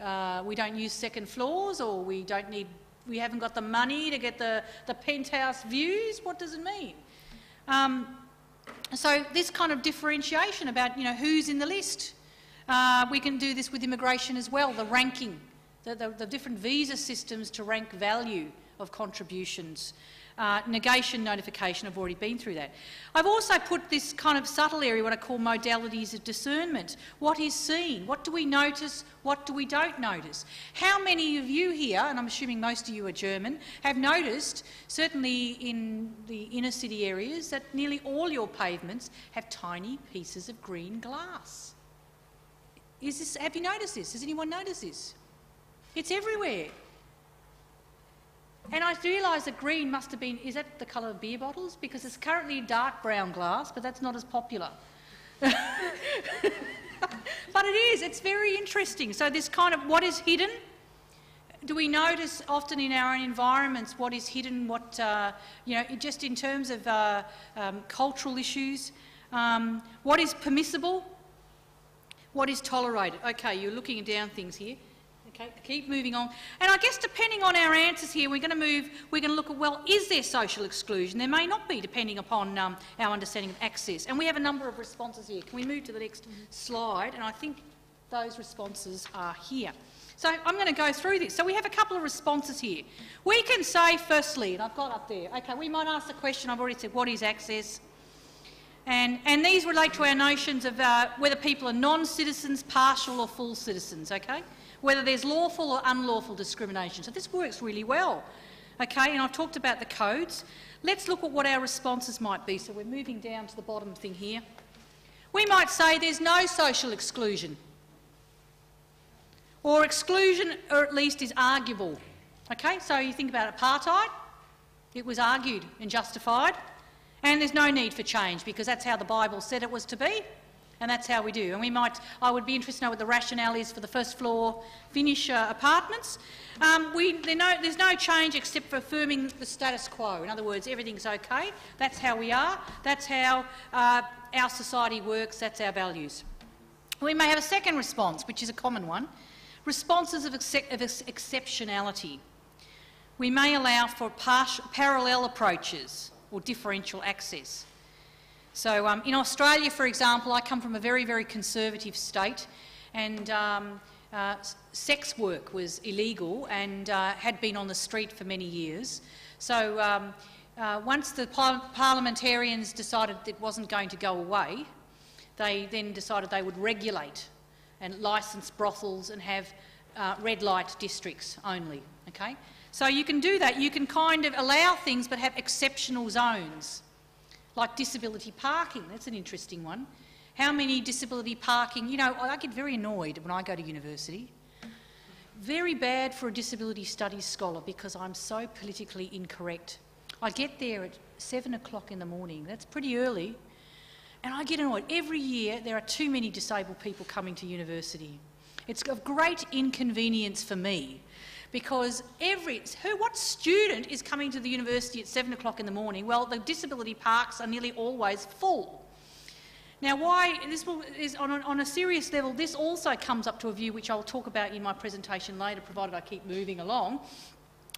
uh, we don't use second floors, or we don't need, we haven't got the money to get the, the penthouse views? What does it mean? Um, so this kind of differentiation about you know who's in the list. Uh, we can do this with immigration as well, the ranking, the, the, the different visa systems to rank value of contributions. Uh, negation notification, I've already been through that. I've also put this kind of subtle area, what I call modalities of discernment. What is seen? What do we notice? What do we don't notice? How many of you here, and I'm assuming most of you are German, have noticed, certainly in the inner city areas, that nearly all your pavements have tiny pieces of green glass? Is this, have you noticed this? Has anyone noticed this? It's everywhere. And I realise that green must have been, is that the colour of beer bottles? Because it's currently dark brown glass, but that's not as popular. but it is, it's very interesting. So this kind of, what is hidden? Do we notice often in our own environments what is hidden, what, uh, you know, just in terms of uh, um, cultural issues? Um, what is permissible? What is tolerated? Okay, you're looking down things here. Keep moving on. And I guess depending on our answers here, we're going to move, we're going to look at, well, is there social exclusion? There may not be, depending upon um, our understanding of access. And we have a number of responses here. Can we move to the next slide? And I think those responses are here. So I'm going to go through this. So we have a couple of responses here. We can say, firstly, and I've got up there, okay, we might ask the question, I've already said, what is access? And, and these relate to our notions of uh, whether people are non-citizens, partial or full citizens, okay? Whether there's lawful or unlawful discrimination. So this works really well. Okay, and I've talked about the codes. Let's look at what our responses might be. So we're moving down to the bottom thing here. We might say there's no social exclusion. Or exclusion, or at least is arguable. Okay, so you think about apartheid, it was argued and justified, and there's no need for change because that's how the Bible said it was to be and that's how we do. And we might, I would be interested to know what the rationale is for the first floor finish uh, apartments. Um, we, no, there's no change except for affirming the status quo. In other words, everything's okay. That's how we are. That's how uh, our society works. That's our values. We may have a second response, which is a common one. Responses of, of ex exceptionality. We may allow for parallel approaches or differential access. So um, in Australia, for example, I come from a very, very conservative state and um, uh, sex work was illegal and uh, had been on the street for many years. So um, uh, once the par parliamentarians decided it wasn't going to go away, they then decided they would regulate and license brothels and have uh, red light districts only. Okay? So you can do that. You can kind of allow things but have exceptional zones. Like disability parking, that's an interesting one. How many disability parking, you know, I get very annoyed when I go to university. very bad for a disability studies scholar because I'm so politically incorrect. I get there at seven o'clock in the morning. That's pretty early. And I get annoyed. Every year there are too many disabled people coming to university. It's of great inconvenience for me because every who what student is coming to the university at seven o'clock in the morning? Well, the disability parks are nearly always full. Now, why this is on a, on a serious level, this also comes up to a view which I'll talk about in my presentation later, provided I keep moving along.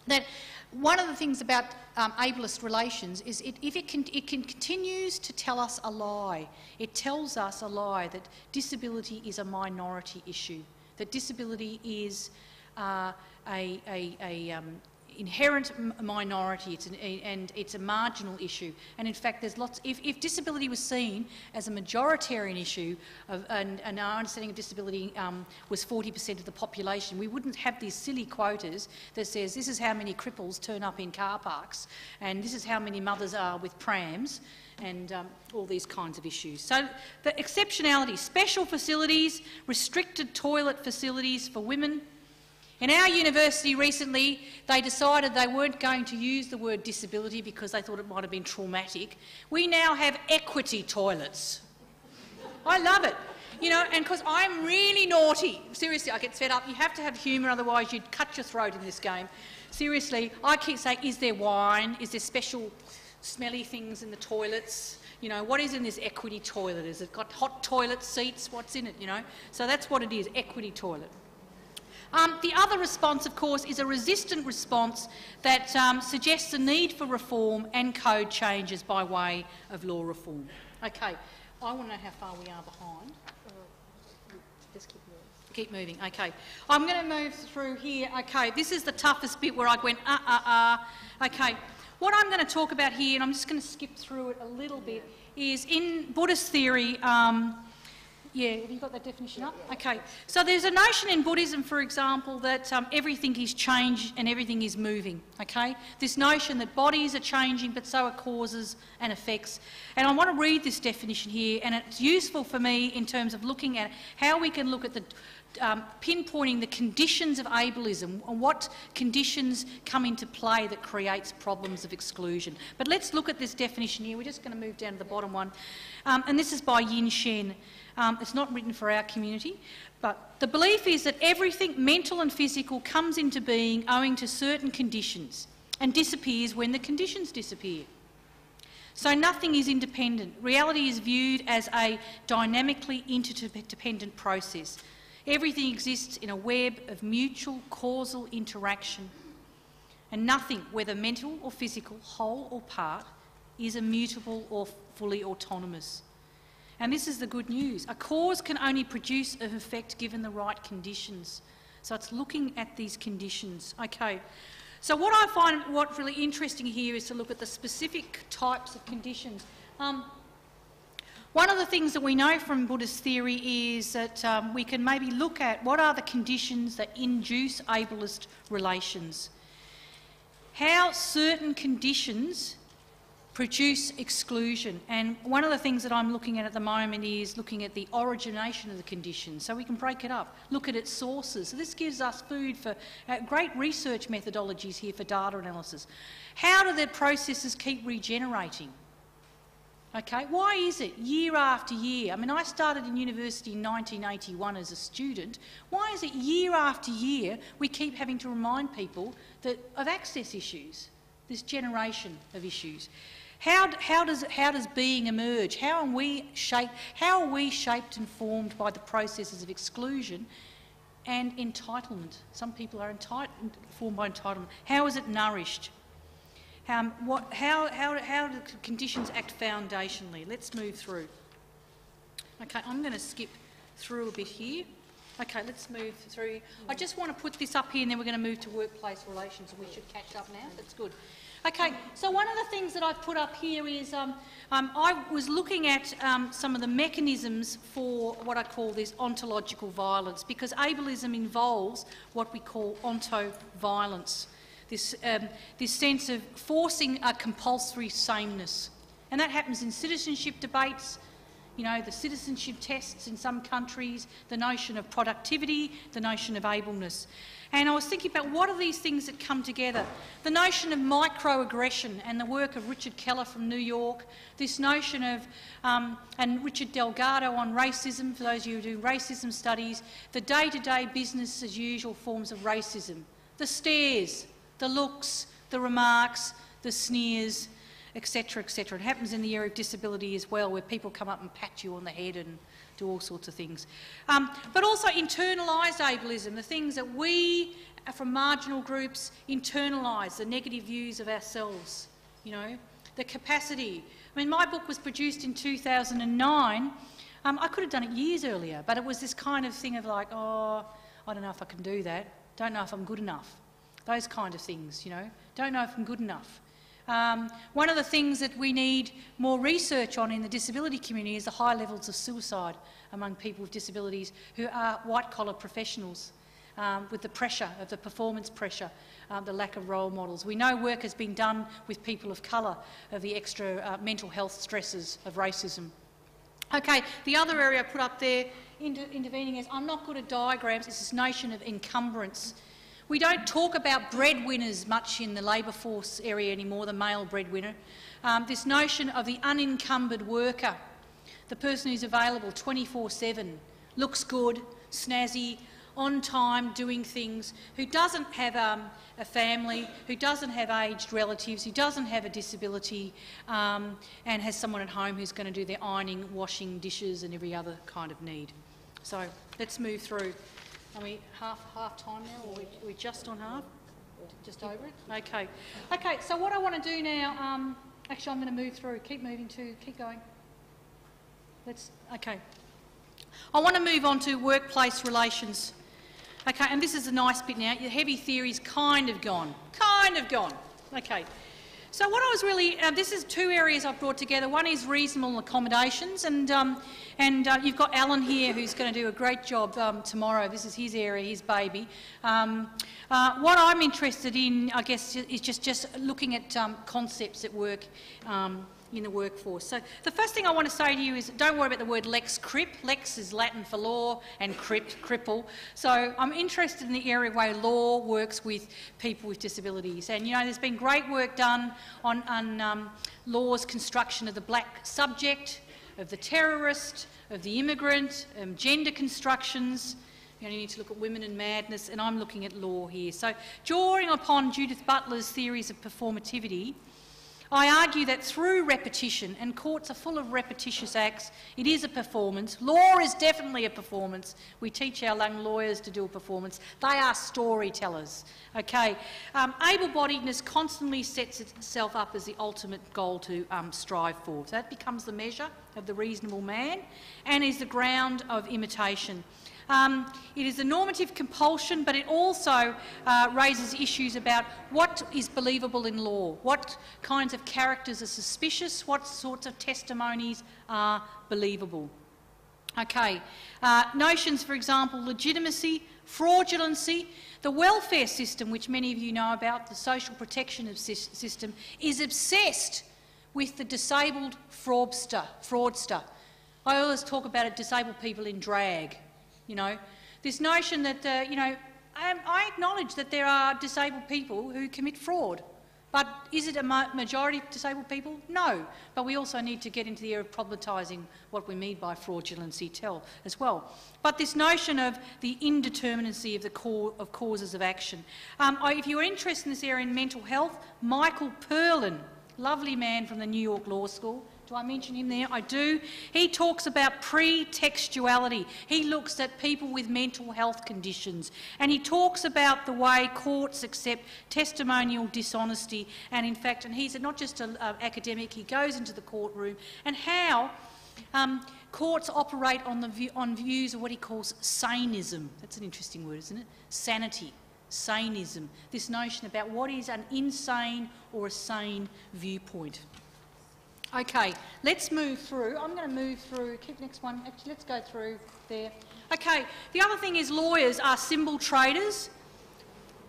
That one of the things about um, ableist relations is it, if it, can, it can continues to tell us a lie. It tells us a lie that disability is a minority issue, that disability is uh, a, a, a um, inherent minority it's an, and it's a marginal issue. And in fact, there's lots. If, if disability was seen as a majoritarian issue, of, and, and, our understanding of disability um, was 40% of the population, we wouldn't have these silly quotas that says this is how many cripples turn up in car parks, and this is how many mothers are with prams. And um, all these kinds of issues. So, the exceptionality, special facilities, restricted toilet facilities for women, in our university recently, they decided they weren't going to use the word disability because they thought it might have been traumatic. We now have equity toilets. I love it. You know, and because I'm really naughty. Seriously, I get fed up. You have to have humour, otherwise you'd cut your throat in this game. Seriously, I keep saying, is there wine? Is there special smelly things in the toilets? You know, what is in this equity toilet? Is it got hot toilet seats? What's in it, you know? So that's what it is, equity toilet. Um, the other response, of course, is a resistant response that um, suggests a need for reform and code changes by way of law reform. Okay, I want to know how far we are behind. Just keep moving. Keep moving. Okay, I'm going to move through here. Okay, this is the toughest bit where I went ah ah ah. Okay, what I'm going to talk about here, and I'm just going to skip through it a little bit, is in Buddhist theory. Um, yeah, have you got that definition up? Okay. So there's a notion in Buddhism, for example, that um, everything is change and everything is moving. Okay. This notion that bodies are changing, but so are causes and effects. And I want to read this definition here, and it's useful for me in terms of looking at how we can look at the um, pinpointing the conditions of ableism and what conditions come into play that creates problems of exclusion. But let's look at this definition here. We're just going to move down to the bottom one. Um, and this is by Yin Shun. Um, it's not written for our community, but the belief is that everything mental and physical comes into being owing to certain conditions and disappears when the conditions disappear. So nothing is independent. Reality is viewed as a dynamically interdependent process. Everything exists in a web of mutual causal interaction. And nothing, whether mental or physical, whole or part, is immutable or fully autonomous. And this is the good news. A cause can only produce an effect given the right conditions. So it's looking at these conditions. Okay. So what I find what really interesting here is to look at the specific types of conditions. Um, one of the things that we know from Buddhist theory is that um, we can maybe look at what are the conditions that induce ableist relations. How certain conditions produce exclusion. And one of the things that I'm looking at at the moment is looking at the origination of the condition, so we can break it up, look at its sources. So this gives us food for uh, great research methodologies here for data analysis. How do the processes keep regenerating? Okay, why is it year after year? I mean, I started in university in 1981 as a student. Why is it year after year we keep having to remind people that of access issues, this generation of issues? How, how, does, how does being emerge? How are, we shaped, how are we shaped and formed by the processes of exclusion and entitlement? Some people are formed by entitlement. How is it nourished? Um, what, how, how, how do conditions act foundationally? Let's move through. Okay, I'm going to skip through a bit here. Okay, let's move through. I just want to put this up here and then we're going to move to workplace relations and we should catch up now. That's good. Okay, so one of the things that I've put up here is um, um, I was looking at um, some of the mechanisms for what I call this ontological violence because ableism involves what we call onto-violence, this, um, this sense of forcing a compulsory sameness. And that happens in citizenship debates, you know, the citizenship tests in some countries, the notion of productivity, the notion of ableness. And I was thinking about what are these things that come together? The notion of microaggression and the work of Richard Keller from New York, this notion of, um, and Richard Delgado on racism, for those of you who do racism studies, the day-to-day business as usual forms of racism. The stares, the looks, the remarks, the sneers, etc., etc. It happens in the area of disability as well, where people come up and pat you on the head and do all sorts of things. Um, but also internalised ableism, the things that we uh, from marginal groups internalise, the negative views of ourselves, you know, the capacity. I mean, my book was produced in 2009. Um, I could have done it years earlier, but it was this kind of thing of like, oh, I don't know if I can do that. Don't know if I'm good enough. Those kind of things, you know. Don't know if I'm good enough. Um, one of the things that we need more research on in the disability community is the high levels of suicide among people with disabilities who are white-collar professionals um, with the pressure of the performance pressure, um, the lack of role models. We know work has been done with people of colour of the extra uh, mental health stresses of racism. Okay, the other area I put up there, inter intervening is I'm not good at diagrams, it's this notion of encumbrance. We don't talk about breadwinners much in the labour force area anymore, the male breadwinner. Um, this notion of the unencumbered worker, the person who's available 24-7, looks good, snazzy, on time, doing things, who doesn't have um, a family, who doesn't have aged relatives, who doesn't have a disability um, and has someone at home who's going to do their ironing, washing, dishes and every other kind of need. So let's move through. Are we half, half time now, or we, are we just on half? Just over it? Okay. Okay, so what I want to do now, um, actually I'm going to move through. Keep moving to, keep going. Let's, okay. I want to move on to workplace relations. Okay, and this is a nice bit now. Your heavy theory's kind of gone. Kind of gone. Okay. So what I was really, uh, this is two areas I've brought together. One is reasonable accommodations, and um, and uh, you've got Alan here who's going to do a great job um, tomorrow. This is his area, his baby. Um, uh, what I'm interested in, I guess, is just just looking at um, concepts at work um, in the workforce. So the first thing I want to say to you is don't worry about the word lex crip. Lex is Latin for law and crip, cripple. So I'm interested in the area where law works with people with disabilities. And, you know, there's been great work done on, on um, law's construction of the black subject, of the terrorist, of the immigrant, um, gender constructions. You, you need to look at women and madness, and I'm looking at law here. So drawing upon Judith Butler's theories of performativity, I argue that through repetition, and courts are full of repetitious acts, it is a performance. Law is definitely a performance. We teach our young lawyers to do a performance. They are storytellers. Okay. Um, able-bodiedness constantly sets itself up as the ultimate goal to um, strive for. So that becomes the measure of the reasonable man and is the ground of imitation. Um, it is a normative compulsion, but it also uh, raises issues about what is believable in law, what kinds of characters are suspicious, what sorts of testimonies are believable. Okay, uh, notions, for example, legitimacy, fraudulency, the welfare system, which many of you know about, the social protection system, is obsessed with the disabled fraudster. fraudster. I always talk about it, disabled people in drag. You know, this notion that, uh, you know, I, I, acknowledge that there are disabled people who commit fraud. But is it a majority of disabled people? No. But we also need to get into the area of problematising what we mean by fraudulency tell as well. But this notion of the indeterminacy of the core of causes of action. Um, if you're interested in this area in mental health, Michael Perlin, lovely man from the New York Law School, do I mention him there? I do. He talks about pretextuality. He looks at people with mental health conditions and he talks about the way courts accept testimonial dishonesty and in fact, and he's not just an academic, he goes into the courtroom and how um, courts operate on, the view, on views of what he calls saneism. That's an interesting word, isn't it? Sanity, saneism, this notion about what is an insane or a sane viewpoint. Okay, let's move through. I'm going to move through. Keep next one. Actually, let's go through there. Okay, the other thing is lawyers are symbol traders.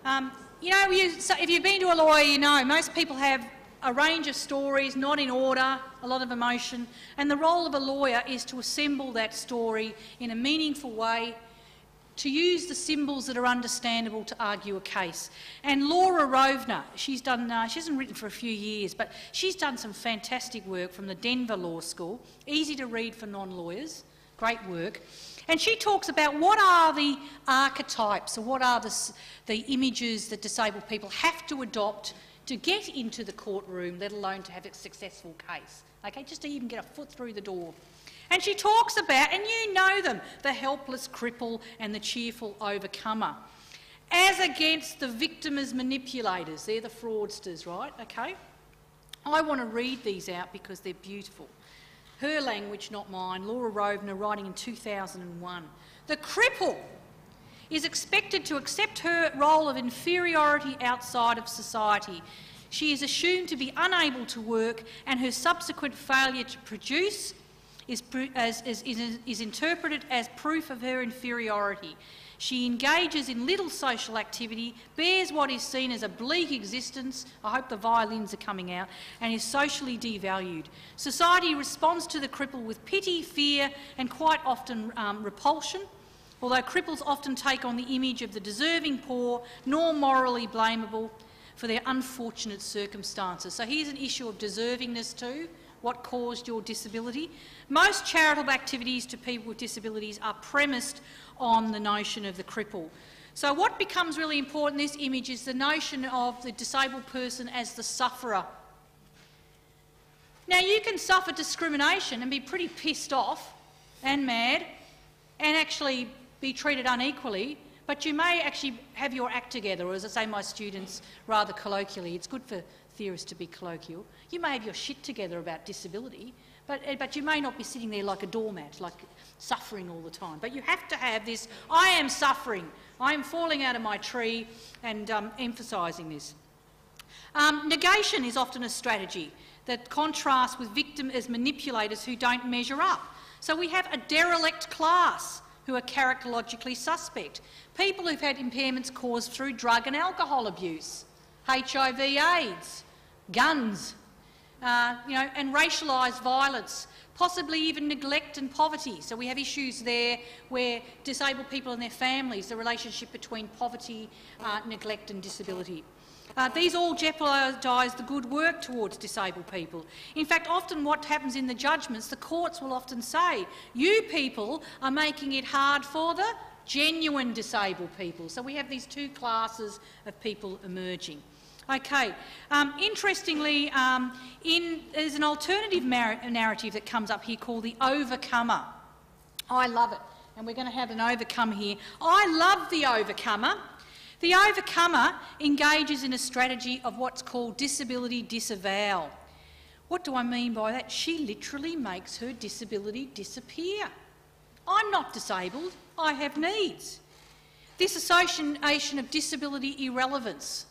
Um, you know, you, so if you've been to a lawyer, you know most people have a range of stories, not in order, a lot of emotion, and the role of a lawyer is to assemble that story in a meaningful way, to use the symbols that are understandable to argue a case. And Laura Rovner, she's done, uh, she hasn't written for a few years, but she's done some fantastic work from the Denver Law School, easy to read for non-lawyers, great work. And she talks about what are the archetypes or what are the, the images that disabled people have to adopt to get into the courtroom, let alone to have a successful case. Okay, just to even get a foot through the door. And she talks about, and you know them, the helpless cripple and the cheerful overcomer. As against the victim as manipulators, they're the fraudsters, right? Okay? I want to read these out because they're beautiful. Her language, not mine, Laura Rovner, writing in 2001. The cripple is expected to accept her role of inferiority outside of society. She is assumed to be unable to work, and her subsequent failure to produce is, as, is, is, is interpreted as proof of her inferiority. She engages in little social activity, bears what is seen as a bleak existence, I hope the violins are coming out, and is socially devalued. Society responds to the cripple with pity, fear and quite often um, repulsion, although cripples often take on the image of the deserving poor, nor morally blamable for their unfortunate circumstances. So here's an issue of deservingness too what caused your disability. Most charitable activities to people with disabilities are premised on the notion of the cripple. So what becomes really important in this image is the notion of the disabled person as the sufferer. Now you can suffer discrimination and be pretty pissed off and mad and actually be treated unequally, but you may actually have your act together, or as I say my students rather colloquially, it's good for theorists to be colloquial. You may have your shit together about disability, but, eh, but you may not be sitting there like a doormat, like suffering all the time. But you have to have this, I am suffering, I am falling out of my tree, and um, emphasising this. Um, negation is often a strategy that contrasts with victim as manipulators who don't measure up. So we have a derelict class who are characterologically suspect, people who've had impairments caused through drug and alcohol abuse, HIV AIDS, guns, uh, you know, and racialised violence, possibly even neglect and poverty. So we have issues there where disabled people and their families, the relationship between poverty, uh, neglect and disability. Uh, these all jeopardise the good work towards disabled people. In fact, often what happens in the judgments, the courts will often say, you people are making it hard for the genuine disabled people. So we have these two classes of people emerging. Okay. Um, interestingly, um, in, there's an alternative narrative that comes up here called the overcomer. I love it, and we're going to have an overcome here. I love the overcomer. The overcomer engages in a strategy of what's called disability disavow. What do I mean by that? She literally makes her disability disappear. I'm not disabled, I have needs. This association of disability irrelevance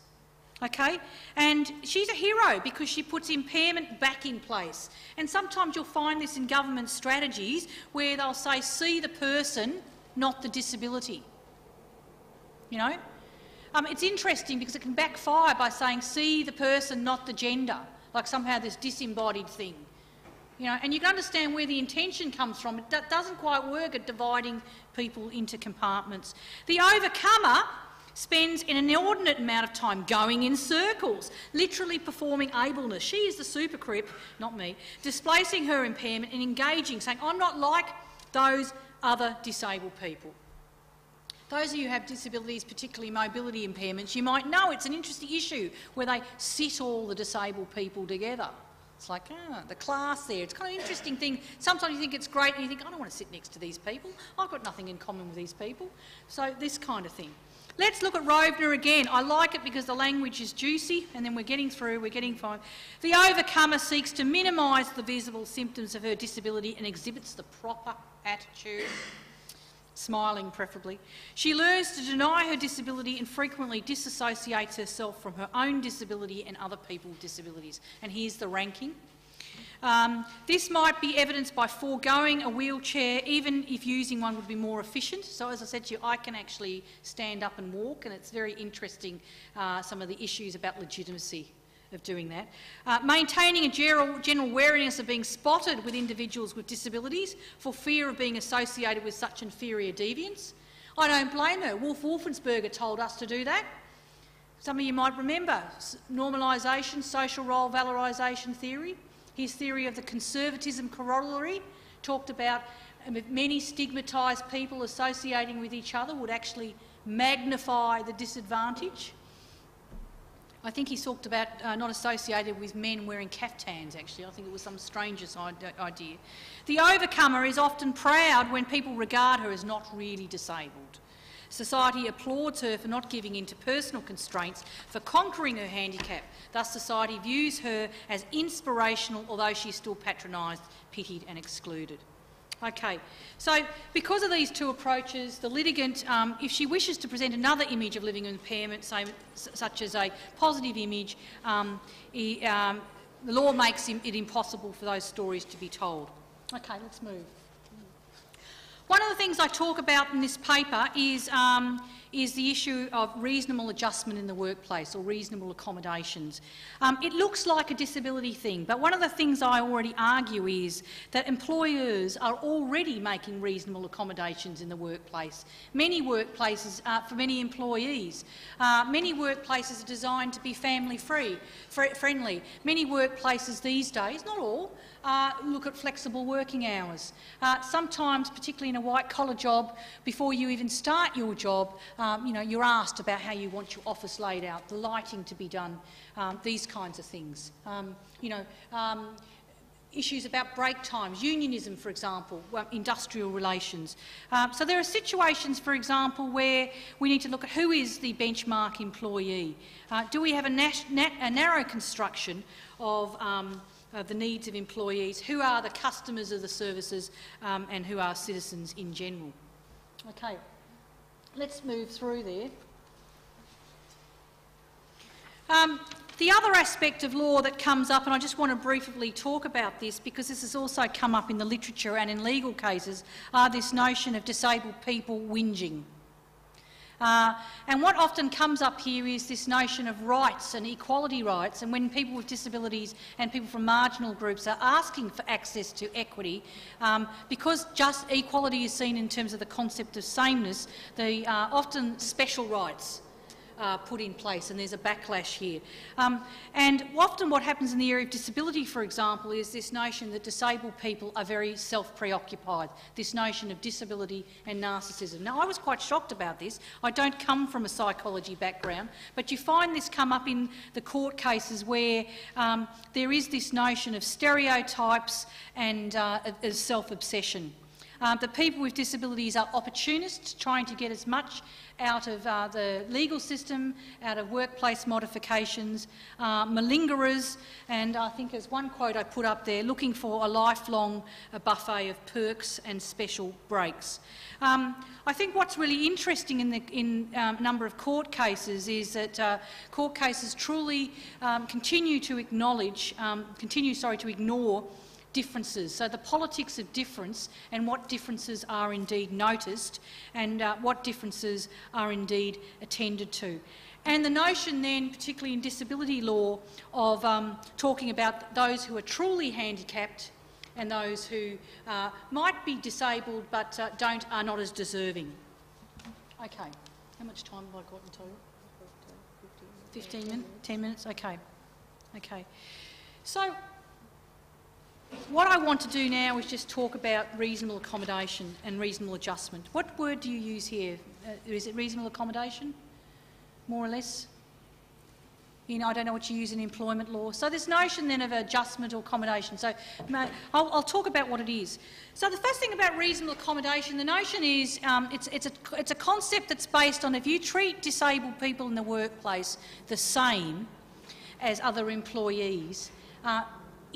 Okay? And she's a hero because she puts impairment back in place. And sometimes you'll find this in government strategies where they'll say, see the person, not the disability. You know? Um, it's interesting because it can backfire by saying, see the person, not the gender, like somehow this disembodied thing. You know, and you can understand where the intention comes from. It doesn't quite work at dividing people into compartments. The overcomer spends an inordinate amount of time going in circles, literally performing ableness. She is the super crip, not me, displacing her impairment and engaging, saying, I'm not like those other disabled people. Those of you who have disabilities, particularly mobility impairments, you might know it's an interesting issue where they sit all the disabled people together. It's like, ah, the class there. It's kind of an interesting thing. Sometimes you think it's great and you think, I don't want to sit next to these people. I've got nothing in common with these people. So this kind of thing. Let's look at Rovner again. I like it because the language is juicy and then we're getting through, we're getting fine. The overcomer seeks to minimise the visible symptoms of her disability and exhibits the proper attitude, smiling preferably. She learns to deny her disability and frequently disassociates herself from her own disability and other people's disabilities. And here's the ranking. Um, this might be evidenced by foregoing a wheelchair, even if using one would be more efficient. So as I said to you, I can actually stand up and walk, and it's very interesting, uh, some of the issues about legitimacy of doing that. Uh, maintaining a general, general wariness of being spotted with individuals with disabilities for fear of being associated with such inferior deviance. I don't blame her. Wolf Wolfensberger told us to do that. Some of you might remember normalisation, social role valorisation theory. His theory of the conservatism corollary talked about um, many stigmatised people associating with each other would actually magnify the disadvantage. I think he talked about uh, not associated with men wearing caftans, actually. I think it was some stranger's idea. The overcomer is often proud when people regard her as not really disabled. Society applauds her for not giving in to personal constraints, for conquering her handicap. Thus, society views her as inspirational, although she's still patronised, pitied and excluded. Okay, so because of these two approaches, the litigant, um, if she wishes to present another image of living impairment, say, such as a positive image, um, he, um, the law makes it impossible for those stories to be told. Okay, let's move. One of the things I talk about in this paper is um, is the issue of reasonable adjustment in the workplace or reasonable accommodations. Um, it looks like a disability thing, but one of the things I already argue is that employers are already making reasonable accommodations in the workplace. Many workplaces, uh, for many employees, uh, many workplaces are designed to be family-free, friendly. Many workplaces these days, not all, uh, look at flexible working hours. Uh, sometimes, particularly in a white-collar job, before you even start your job, um, you know, you're asked about how you want your office laid out, the lighting to be done, um, these kinds of things. Um, you know, um, issues about break times, unionism, for example, industrial relations. Um, so there are situations, for example, where we need to look at who is the benchmark employee. Uh, do we have a, a narrow construction of um, uh, the needs of employees, who are the customers of the services um, and who are citizens in general. Okay, let's move through there. Um, the other aspect of law that comes up, and I just want to briefly talk about this because this has also come up in the literature and in legal cases, are this notion of disabled people whinging. Uh, and what often comes up here is this notion of rights and equality rights, and when people with disabilities and people from marginal groups are asking for access to equity, um, because just equality is seen in terms of the concept of sameness, the uh, often special rights uh, put in place, and there's a backlash here. Um, and often what happens in the area of disability, for example, is this notion that disabled people are very self-preoccupied, this notion of disability and narcissism. Now, I was quite shocked about this. I don't come from a psychology background, but you find this come up in the court cases where um, there is this notion of stereotypes and uh, self-obsession. Um, people with disabilities are opportunists, trying to get as much out of uh, the legal system, out of workplace modifications, uh, malingerers, and I think as one quote I put up there, looking for a lifelong a buffet of perks and special breaks. Um, I think what's really interesting in the in, um, number of court cases is that uh, court cases truly um, continue to acknowledge, um, continue sorry, to ignore differences. So the politics of difference and what differences are indeed noticed and uh, what differences are indeed attended to. And the notion then, particularly in disability law, of um, talking about those who are truly handicapped and those who uh, might be disabled but uh, don't, are not as deserving. Okay, how much time have I got in total? 15 minutes? 10 minutes? Okay. Okay. So what I want to do now is just talk about reasonable accommodation and reasonable adjustment. What word do you use here? Uh, is it reasonable accommodation, more or less? You know, I don't know what you use in employment law. So this notion then of adjustment or accommodation. So I'll, I'll talk about what it is. So the first thing about reasonable accommodation, the notion is um, it's, it's, a, it's a concept that's based on if you treat disabled people in the workplace the same as other employees, uh,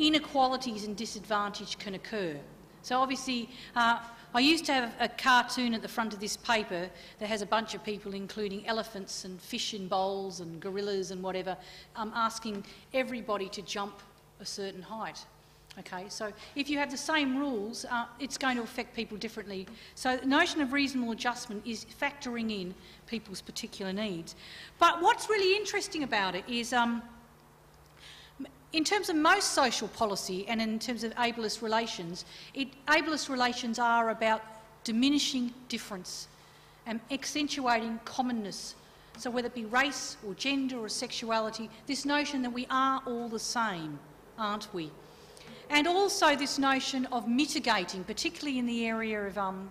inequalities and disadvantage can occur. So obviously, uh, I used to have a cartoon at the front of this paper that has a bunch of people, including elephants and fish in bowls and gorillas and whatever, um, asking everybody to jump a certain height. Okay, so if you have the same rules, uh, it's going to affect people differently. So the notion of reasonable adjustment is factoring in people's particular needs. But what's really interesting about it is um, in terms of most social policy and in terms of ableist relations, it, ableist relations are about diminishing difference and accentuating commonness. So whether it be race or gender or sexuality, this notion that we are all the same, aren't we? And also this notion of mitigating, particularly in the area of, um,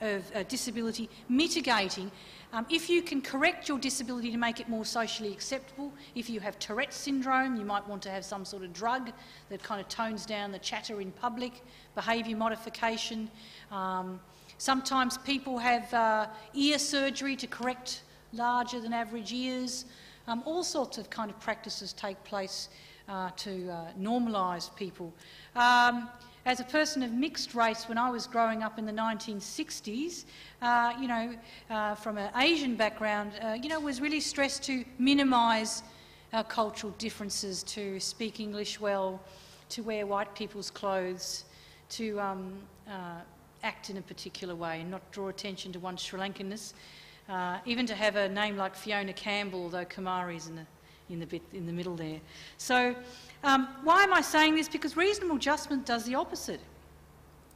of uh, disability, mitigating um, if you can correct your disability to make it more socially acceptable, if you have Tourette's syndrome, you might want to have some sort of drug that kind of tones down the chatter in public, behaviour modification. Um, sometimes people have uh, ear surgery to correct larger than average ears. Um, all sorts of kind of practices take place uh, to uh, normalise people. Um, as a person of mixed race, when I was growing up in the 1960s, uh, you know, uh, from an Asian background, uh, you know, was really stressed to minimise our cultural differences, to speak English well, to wear white people's clothes, to um, uh, act in a particular way and not draw attention to one's Sri Lankanness, uh, even to have a name like Fiona Campbell, though Kumari's in the, in the, bit, in the middle there. So um, why am I saying this? Because reasonable adjustment does the opposite.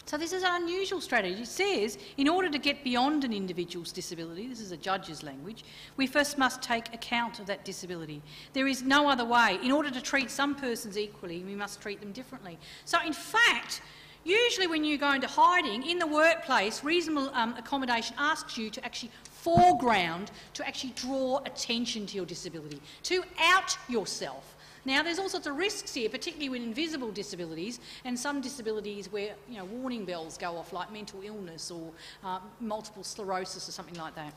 So this is an unusual strategy. It says, in order to get beyond an individual's disability, this is a judge's language, we first must take account of that disability. There is no other way. In order to treat some persons equally, we must treat them differently. So in fact, usually when you go into hiding, in the workplace, reasonable um, accommodation asks you to actually foreground, to actually draw attention to your disability, to out yourself. Now, there's all sorts of risks here, particularly with invisible disabilities and some disabilities where you know, warning bells go off, like mental illness or uh, multiple sclerosis or something like that.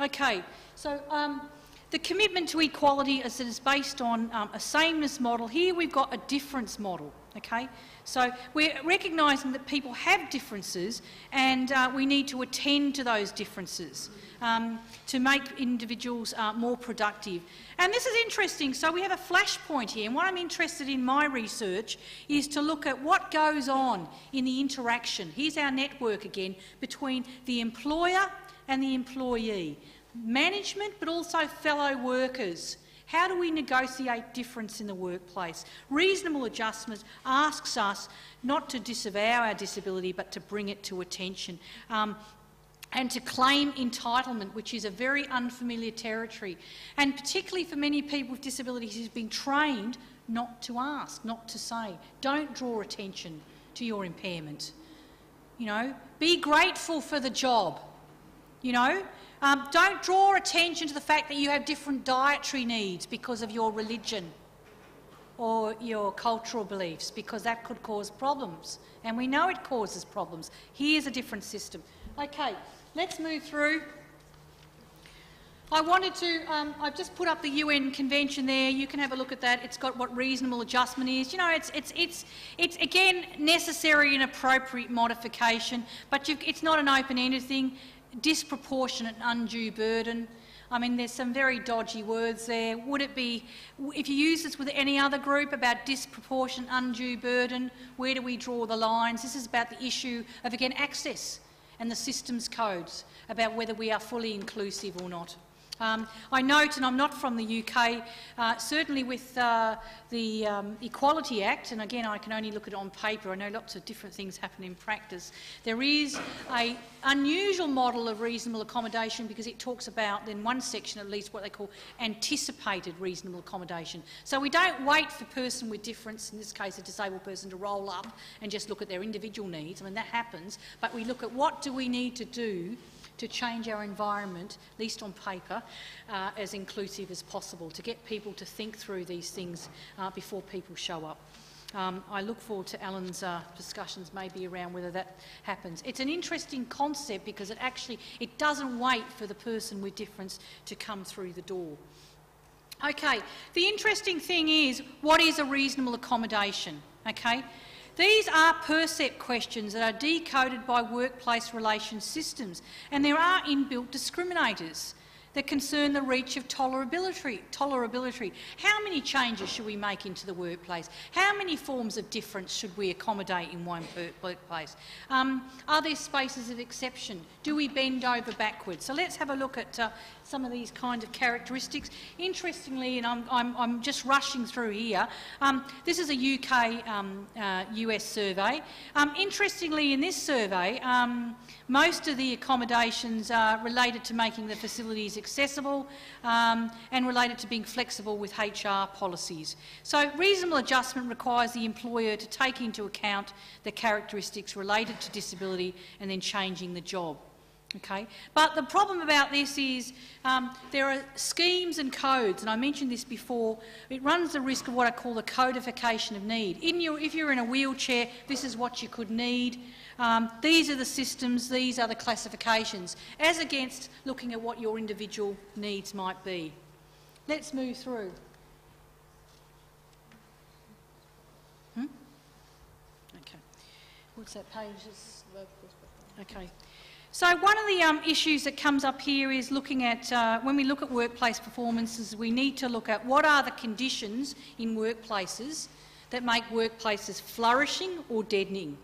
Okay, so um, the commitment to equality is, is based on um, a sameness model. Here we've got a difference model. Okay, so we're recognising that people have differences and uh, we need to attend to those differences um, to make individuals uh, more productive. And this is interesting. So we have a flashpoint here. And what I'm interested in my research is to look at what goes on in the interaction. Here's our network again between the employer and the employee, management, but also fellow workers. How do we negotiate difference in the workplace? Reasonable adjustment asks us not to disavow our disability but to bring it to attention. Um, and to claim entitlement, which is a very unfamiliar territory. And particularly for many people with disabilities who've been trained not to ask, not to say. Don't draw attention to your impairment. You know, be grateful for the job. You know, um, don't draw attention to the fact that you have different dietary needs because of your religion or your cultural beliefs, because that could cause problems. And we know it causes problems. Here's a different system. Okay, Let's move through. I wanted to, um, I've just put up the UN convention there. You can have a look at that. It's got what reasonable adjustment is. You know, it's, it's, it's, it's again, necessary and appropriate modification, but it's not an open-ended thing. Disproportionate undue burden. I mean, there's some very dodgy words there. Would it be, if you use this with any other group about disproportionate undue burden, where do we draw the lines? This is about the issue of, again, access and the systems codes about whether we are fully inclusive or not. Um, I note, and I'm not from the UK, uh, certainly with uh, the um, Equality Act, and again I can only look at it on paper, I know lots of different things happen in practice, there is an unusual model of reasonable accommodation because it talks about, in one section at least, what they call anticipated reasonable accommodation. So we don't wait for a person with difference, in this case a disabled person, to roll up and just look at their individual needs. I mean, that happens, but we look at what do we need to do to change our environment, at least on paper, uh, as inclusive as possible, to get people to think through these things uh, before people show up. Um, I look forward to Alan's uh, discussions maybe around whether that happens. It's an interesting concept because it actually it doesn't wait for the person with difference to come through the door. Okay, the interesting thing is what is a reasonable accommodation? Okay, these are percept questions that are decoded by workplace relations systems, and there are inbuilt discriminators. that concern the reach of tolerability. tolerability. How many changes should we make into the workplace? How many forms of difference should we accommodate in one workplace? Um, are there spaces of exception? Do we bend over backwards? So let's have a look at uh, some of these kind of characteristics. Interestingly, and I'm, I'm, I'm just rushing through here, um, this is a UK um, uh, US survey. Um, interestingly, in this survey, um, most of the accommodations are related to making the facilities accessible um, and related to being flexible with HR policies. So reasonable adjustment requires the employer to take into account the characteristics related to disability and then changing the job. Okay? But the problem about this is um, there are schemes and codes, and I mentioned this before, it runs the risk of what I call the codification of need. Your, if you're in a wheelchair, this is what you could need. Um, these are the systems, these are the classifications, as against looking at what your individual needs might be. Let's move through. Hmm? Okay. What's that page? Okay. So one of the um, issues that comes up here is looking at, uh, when we look at workplace performances, we need to look at what are the conditions in workplaces that make workplaces flourishing or deadening.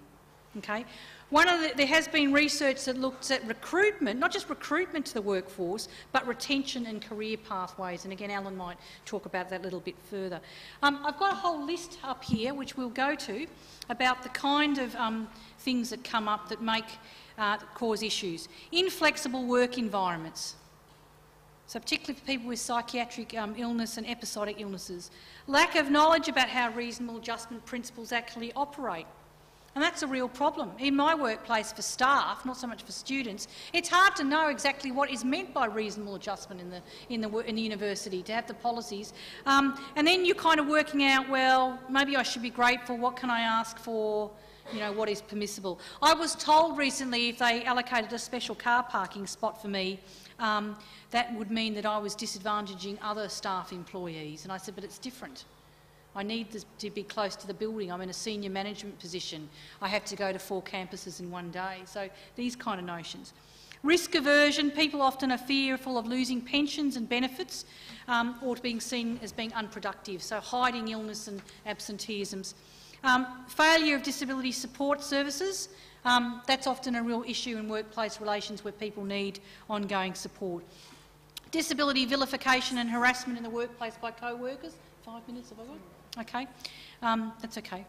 Okay? One of the, there has been research that looks at recruitment, not just recruitment to the workforce, but retention and career pathways. And again, Alan might talk about that a little bit further. Um, I've got a whole list up here, which we'll go to, about the kind of um, things that come up that make uh, cause issues. Inflexible work environments. So particularly for people with psychiatric um, illness and episodic illnesses. Lack of knowledge about how reasonable adjustment principles actually operate. And that's a real problem. In my workplace for staff, not so much for students, it's hard to know exactly what is meant by reasonable adjustment in the, in the, in the university, to have the policies. Um, and then you're kind of working out, well, maybe I should be grateful, what can I ask for, you know, what is permissible. I was told recently if they allocated a special car parking spot for me, um, that would mean that I was disadvantaging other staff employees. And I said, but it's different. I need to be close to the building. I'm in a senior management position. I have to go to four campuses in one day. So these kind of notions. Risk aversion, people often are fearful of losing pensions and benefits um, or being seen as being unproductive, so hiding illness and absenteeisms. Um, failure of disability support services, um, that's often a real issue in workplace relations where people need ongoing support. Disability vilification and harassment in the workplace by co-workers. Five minutes, have I got? Okay, um, that's okay.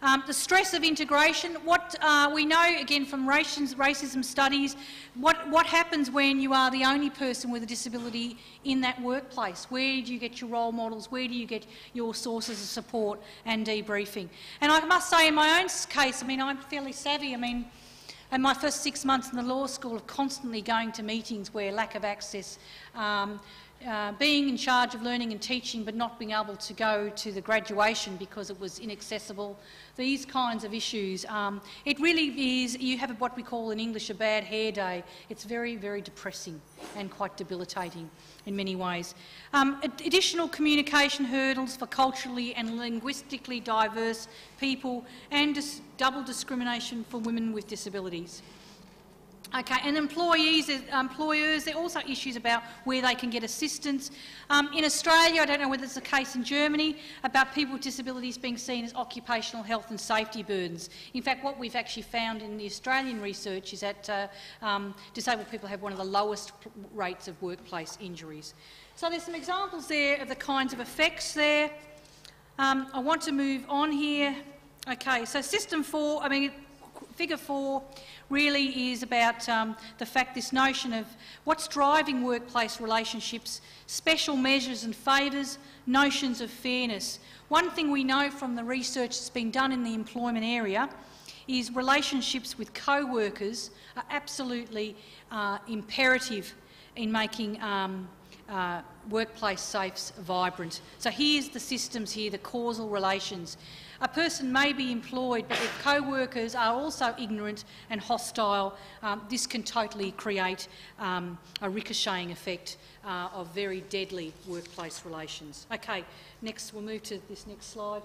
Um, the stress of integration. What uh, we know again from racism, racism studies, what what happens when you are the only person with a disability in that workplace? Where do you get your role models? Where do you get your sources of support and debriefing? And I must say, in my own case, I mean, I'm fairly savvy. I mean. In my first six months in the law school of constantly going to meetings where lack of access um, uh, being in charge of learning and teaching but not being able to go to the graduation because it was inaccessible, these kinds of issues. Um, it really is, you have what we call in English a bad hair day. It's very, very depressing and quite debilitating in many ways. Um, additional communication hurdles for culturally and linguistically diverse people and dis double discrimination for women with disabilities. Okay, and employees, employers, there are also issues about where they can get assistance. Um, in Australia, I don't know whether it's the case in Germany, about people with disabilities being seen as occupational health and safety burdens. In fact, what we've actually found in the Australian research is that uh, um, disabled people have one of the lowest rates of workplace injuries. So there's some examples there of the kinds of effects there. Um, I want to move on here. Okay, so system four, I mean, figure four really is about um, the fact this notion of what's driving workplace relationships, special measures and favours, notions of fairness. One thing we know from the research that's been done in the employment area is relationships with co-workers are absolutely uh, imperative in making um, uh, workplace safes vibrant. So here's the systems here, the causal relations. A person may be employed, but if co-workers are also ignorant and hostile, um, this can totally create um, a ricocheting effect uh, of very deadly workplace relations. Okay, next, we'll move to this next slide.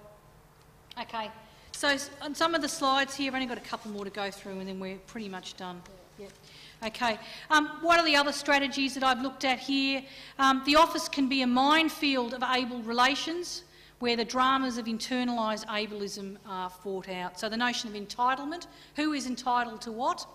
Okay, so on some of the slides here, I've only got a couple more to go through and then we're pretty much done. Yep. Okay. Um, what are the other strategies that I've looked at here? Um, the office can be a minefield of able relations where the dramas of internalised ableism are fought out. So the notion of entitlement, who is entitled to what?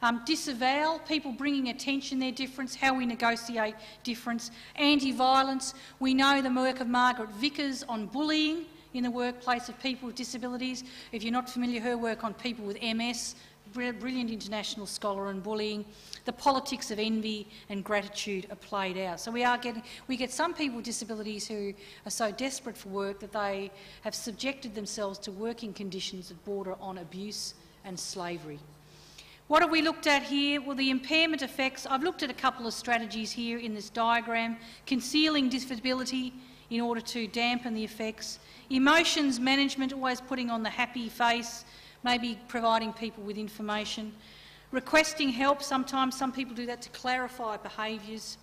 Um, disavow, people bringing attention their difference, how we negotiate difference. Anti-violence, we know the work of Margaret Vickers on bullying in the workplace of people with disabilities. If you're not familiar, her work on people with MS, brilliant international scholar on bullying. The politics of envy and gratitude are played out. So we are getting, we get some people with disabilities who are so desperate for work that they have subjected themselves to working conditions that border on abuse and slavery. What have we looked at here? Well, the impairment effects. I've looked at a couple of strategies here in this diagram. Concealing disability in order to dampen the effects. Emotions management, always putting on the happy face, maybe providing people with information. Requesting help, sometimes some people do that to clarify behaviours,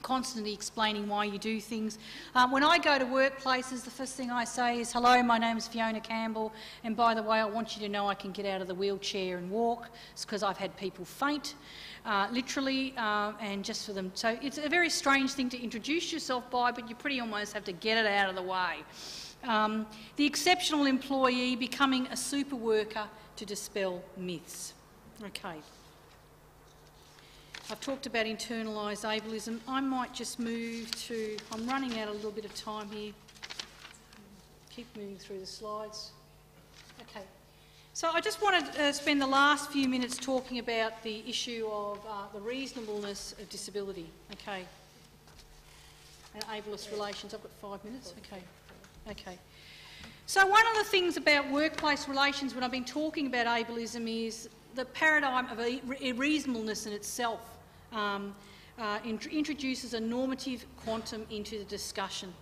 constantly explaining why you do things. Um, when I go to workplaces, the first thing I say is, hello, my name is Fiona Campbell, and by the way, I want you to know I can get out of the wheelchair and walk. It's because I've had people faint, uh, literally, uh, and just for them. So it's a very strange thing to introduce yourself by, but you pretty almost have to get it out of the way. Um, the exceptional employee becoming a super worker to dispel myths. Okay. I've talked about internalised ableism. I might just move to, I'm running out a little bit of time here. Keep moving through the slides. Okay. So I just want to uh, spend the last few minutes talking about the issue of uh, the reasonableness of disability. Okay. And ableist relations. I've got five minutes. Okay. Okay. So one of the things about workplace relations when I've been talking about ableism is the paradigm of reasonableness in itself um, uh, int introduces a normative quantum into the discussion.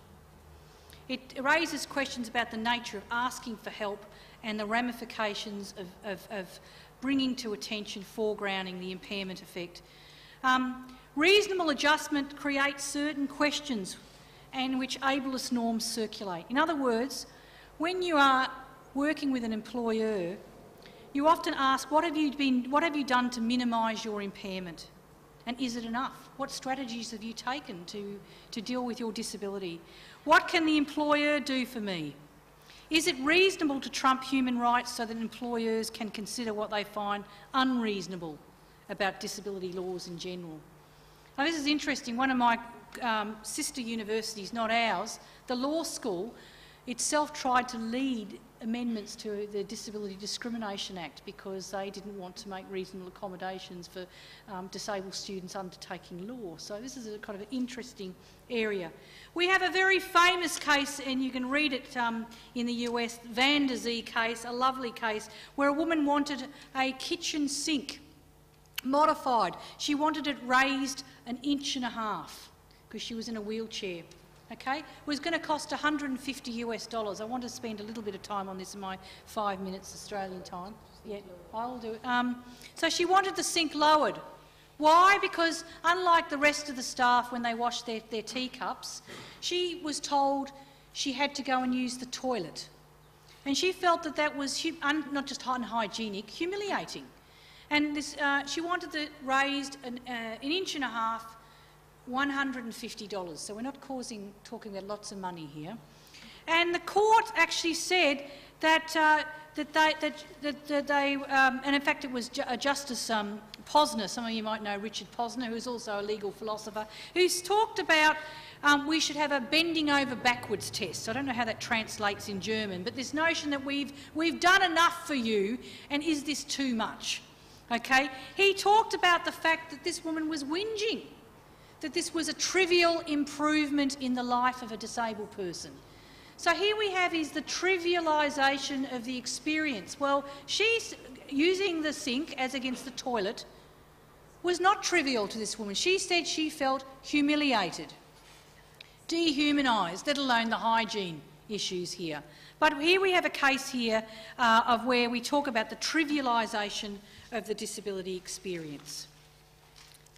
It raises questions about the nature of asking for help and the ramifications of, of, of bringing to attention, foregrounding the impairment effect. Um, reasonable adjustment creates certain questions and which ableist norms circulate. In other words, when you are working with an employer, you often ask, what have you, been, what have you done to minimise your impairment? And is it enough? What strategies have you taken to, to deal with your disability? What can the employer do for me? Is it reasonable to trump human rights so that employers can consider what they find unreasonable about disability laws in general? Now, this is interesting. One of my um, sister universities, not ours, the law school, itself tried to lead amendments to the Disability Discrimination Act because they didn't want to make reasonable accommodations for um, disabled students undertaking law. So this is a kind of interesting area. We have a very famous case, and you can read it um, in the US, Vande Zande case, a lovely case, where a woman wanted a kitchen sink modified. She wanted it raised an inch and a half because she was in a wheelchair. Okay, it was going to cost 150 US dollars. I want to spend a little bit of time on this in my five minutes Australian time. Yeah, I'll do it. Um, so she wanted the sink lowered. Why? Because unlike the rest of the staff when they washed their, their teacups, she was told she had to go and use the toilet. And she felt that that was not just unhygienic, humiliating. And this, uh, she wanted it raised an, uh, an inch and a half $150. So we're not causing, talking about lots of money here. And the court actually said that, uh, that they, that, that, that they um, and in fact it was Ju uh, Justice um, Posner, some of you might know Richard Posner, who's also a legal philosopher, who's talked about um, we should have a bending over backwards test. I don't know how that translates in German, but this notion that we've, we've done enough for you, and is this too much? Okay? He talked about the fact that this woman was whinging that this was a trivial improvement in the life of a disabled person. So here we have is the trivialisation of the experience. Well, she's using the sink as against the toilet was not trivial to this woman. She said she felt humiliated, dehumanised, let alone the hygiene issues here. But here we have a case here uh, of where we talk about the trivialisation of the disability experience.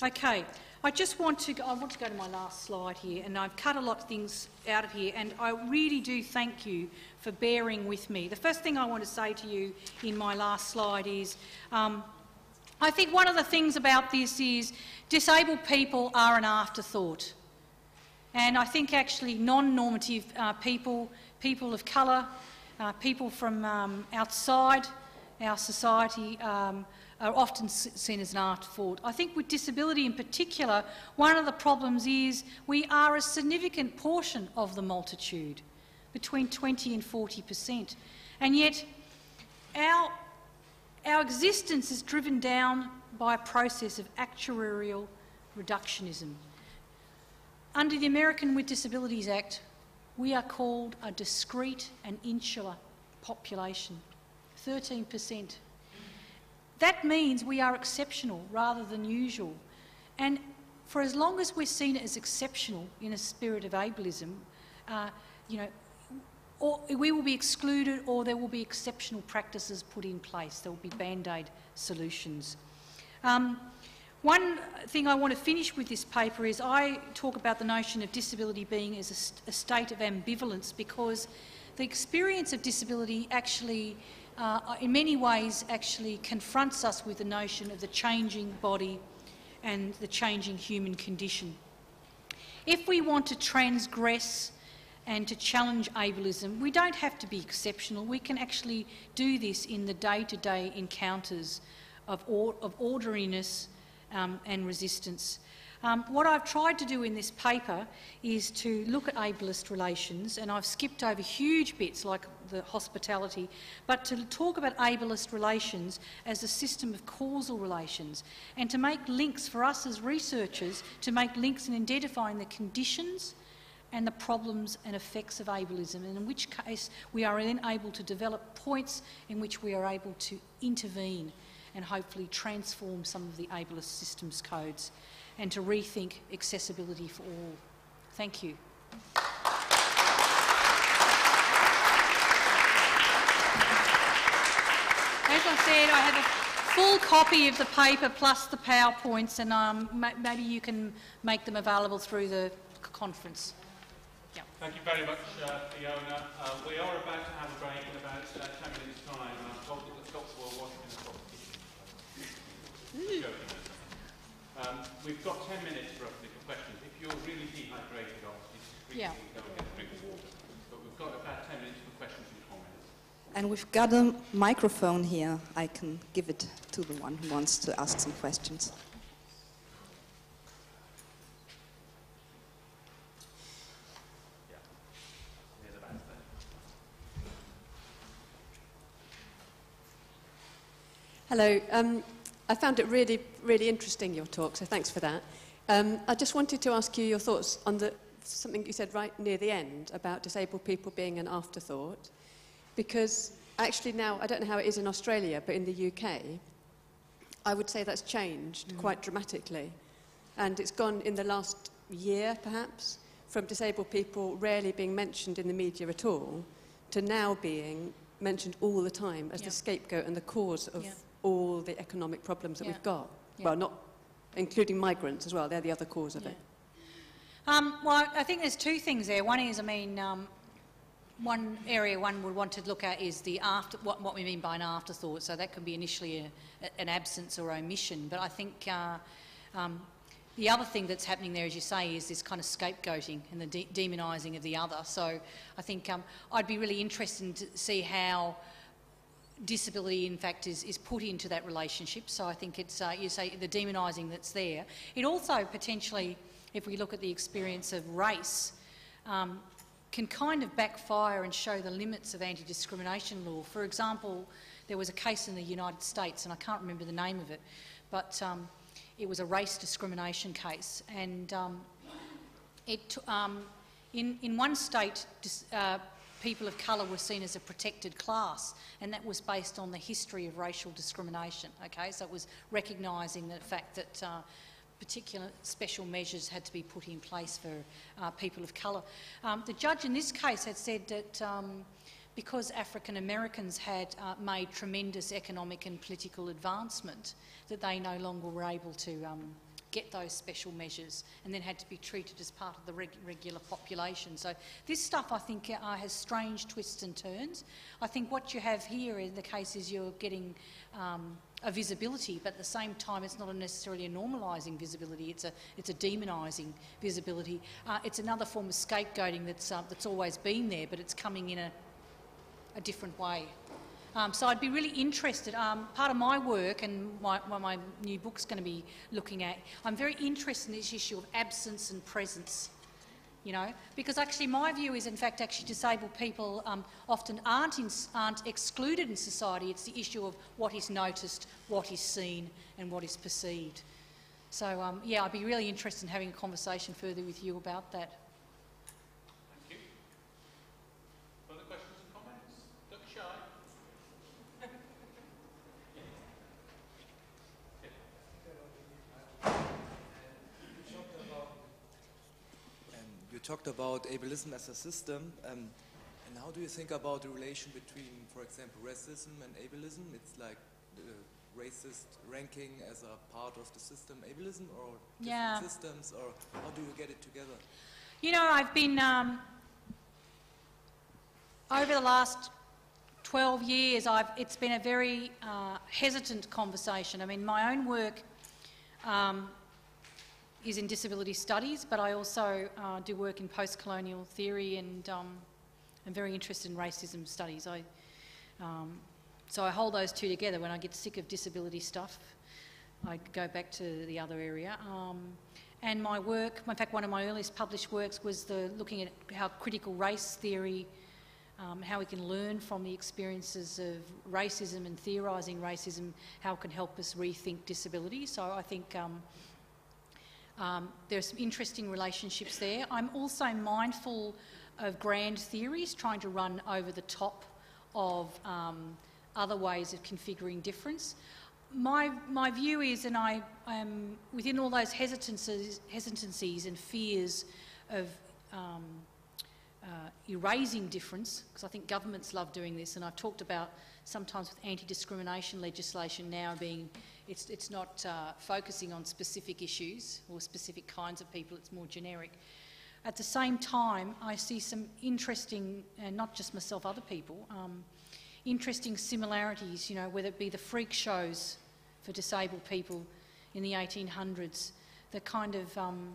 Okay, I just want to, I want to go to my last slide here, and I've cut a lot of things out of here, and I really do thank you for bearing with me. The first thing I want to say to you in my last slide is um, I think one of the things about this is disabled people are an afterthought. And I think actually non-normative uh, people, people of colour, uh, people from um, outside our society um, are often seen as an afterthought. I think with disability in particular, one of the problems is we are a significant portion of the multitude, between 20 and 40 per cent. And yet our, our existence is driven down by a process of actuarial reductionism. Under the American with Disabilities Act, we are called a discrete and insular population, 13%. That means we are exceptional rather than usual. And for as long as we're seen as exceptional in a spirit of ableism, uh, you know, or we will be excluded or there will be exceptional practices put in place. There will be band-aid solutions. Um, one thing I want to finish with this paper is I talk about the notion of disability being as a, st a state of ambivalence because the experience of disability actually uh, in many ways actually confronts us with the notion of the changing body and the changing human condition. If we want to transgress and to challenge ableism, we don't have to be exceptional. We can actually do this in the day-to-day -day encounters of, or of orderliness um, and resistance. Um, what I've tried to do in this paper is to look at ableist relations, and I've skipped over huge bits like the hospitality, but to talk about ableist relations as a system of causal relations, and to make links for us as researchers, to make links in identifying the conditions and the problems and effects of ableism, and in which case we are then able to develop points in which we are able to intervene and hopefully transform some of the ableist systems codes and to rethink accessibility for all. Thank you. I said, I have a full copy of the paper plus the PowerPoints and um, maybe you can make them available through the conference. Thank you very much, uh, Fiona. Uh, we are about to have a break in about uh, 10 minutes' time, and I've told that the Scots will watch in the um, we've got 10 minutes roughly for questions. If you're really dehydrated, obviously, yeah. go and get a drink of water. But we've got about 10 minutes for questions and comments. And we've got a microphone here. I can give it to the one who wants to ask some questions. Hello. Um, I found it really, really interesting, your talk, so thanks for that. Um, I just wanted to ask you your thoughts on the, something you said right near the end about disabled people being an afterthought, because actually now, I don't know how it is in Australia, but in the UK, I would say that's changed mm. quite dramatically. And it's gone in the last year, perhaps, from disabled people rarely being mentioned in the media at all to now being mentioned all the time as yeah. the scapegoat and the cause of yeah all the economic problems that yeah. we've got. Well, not including migrants as well. They're the other cause of it. Um, well, I think there's two things there. One is, I mean, um, one area one would want to look at is the after, what, what we mean by an afterthought. So that could be initially a, an absence or omission. But I think uh, um, the other thing that's happening there, as you say, is this kind of scapegoating and the de demonising of the other. So I think um, I'd be really interested to see how disability, in fact, is, is put into that relationship. So I think it's, uh, you say, the demonising that's there. It also potentially, if we look at the experience of race, um, can kind of backfire and show the limits of anti-discrimination law. For example, there was a case in the United States, and I can't remember the name of it, but um, it was a race discrimination case. And um, it, um, in, in one state, uh, people of colour were seen as a protected class, and that was based on the history of racial discrimination. Okay, so it was recognising the fact that uh, particular special measures had to be put in place for uh, people of colour. Um, the judge in this case had said that um, because African Americans had uh, made tremendous economic and political advancement, that they no longer were able to um, get those special measures and then had to be treated as part of the reg- regular population. So this stuff, I think, uh, has strange twists and turns. I think what you have here in the case is you're getting um, a visibility, but at the same time, it's not necessarily a normalising visibility. It's a it's a demonising visibility. Uh, it's another form of scapegoating that's uh, that's always been there, but it's coming in a a different way. Um, so I'd be really interested. Um, part of my work and my, what my new book's going to be looking at, I'm very interested in this issue of absence and presence. You know, because actually my view is, in fact, actually disabled people um, often aren't, in, aren't excluded in society. It's the issue of what is noticed, what is seen, and what is perceived. So um, yeah, I'd be really interested in having a conversation further with you about that. Thank you. Further questions and comments? Don't be shy. Um, you talked about ableism as a system, um, and how do you think about the relation between, for example, racism and ableism? It's like the racist ranking as a part of the system, ableism, or different Yeah. systems, or how do you get it together? You know, I've been, um, over the last 12 years, I've, it's been a very uh, hesitant conversation. I mean, my own work um, is in disability studies, but I also uh, do work in post-colonial theory and um, I'm very interested in racism studies. I, um, so I hold those two together. When I get sick of disability stuff, I go back to the other area. Um, and my work, in fact, one of my earliest published works was the, looking at how critical race theory, um, how we can learn from the experiences of racism and theorising racism, how it can help us rethink disability. So I think um, there's some interesting relationships there. I'm also mindful of grand theories trying to run over the top of um, other ways of configuring difference. My, my view is, and I am within all those hesitancies, hesitancies and fears of um, uh, erasing difference, because I think governments love doing this, and I've talked about sometimes with anti-discrimination legislation now being, it's, it's not uh, focusing on specific issues or specific kinds of people, it's more generic. At the same time, I see some interesting, and not just myself, other people, um, interesting similarities, you know, whether it be the freak shows for disabled people in the 1800s, the kind of um,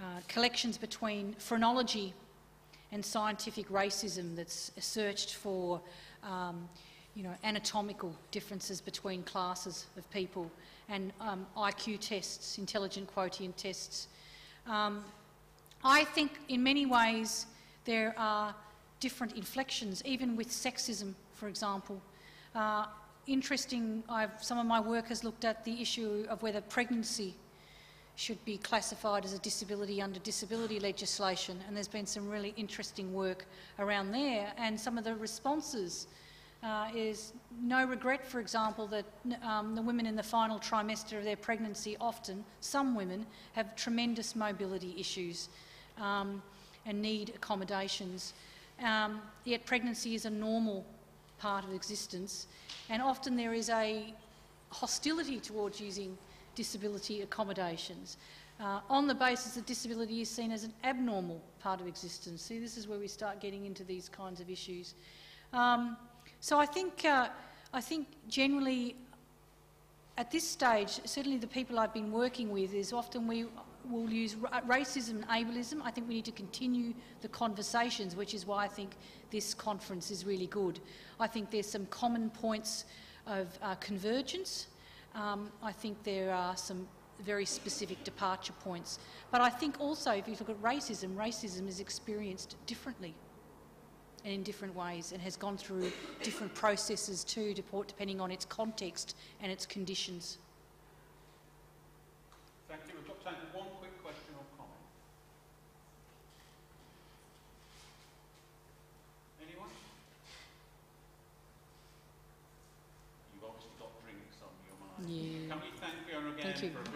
uh, collections between phrenology and scientific racism that's searched for, um, you know, anatomical differences between classes of people and um, IQ tests, intelligent quotient tests. Um, I think in many ways there are different inflections, even with sexism, for example. Uh, interesting, I've, some of my work has looked at the issue of whether pregnancy should be classified as a disability under disability legislation, and there's been some really interesting work around there. And some of the responses uh, is no regret, for example, that um, the women in the final trimester of their pregnancy often, some women, have tremendous mobility issues um, and need accommodations. Um, yet pregnancy is a normal part of existence, and often there is a hostility towards using disability accommodations uh, on the basis that disability is seen as an abnormal part of existence. See, this is where we start getting into these kinds of issues. Um, so I think, uh, I think generally at this stage, certainly the people I've been working with is often we will use racism and ableism. I think we need to continue the conversations, which is why I think this conference is really good. I think there's some common points of uh, convergence. Um, I think there are some very specific departure points. But I think also, if you look at racism, racism is experienced differently and in different ways and has gone through different processes too, depending on its context and its conditions. Thank you. We've got time for one quick question or comment. Anyone? You've obviously got drinks on your mind. Yeah. Can we thank Fiona again Thank you. for a brilliant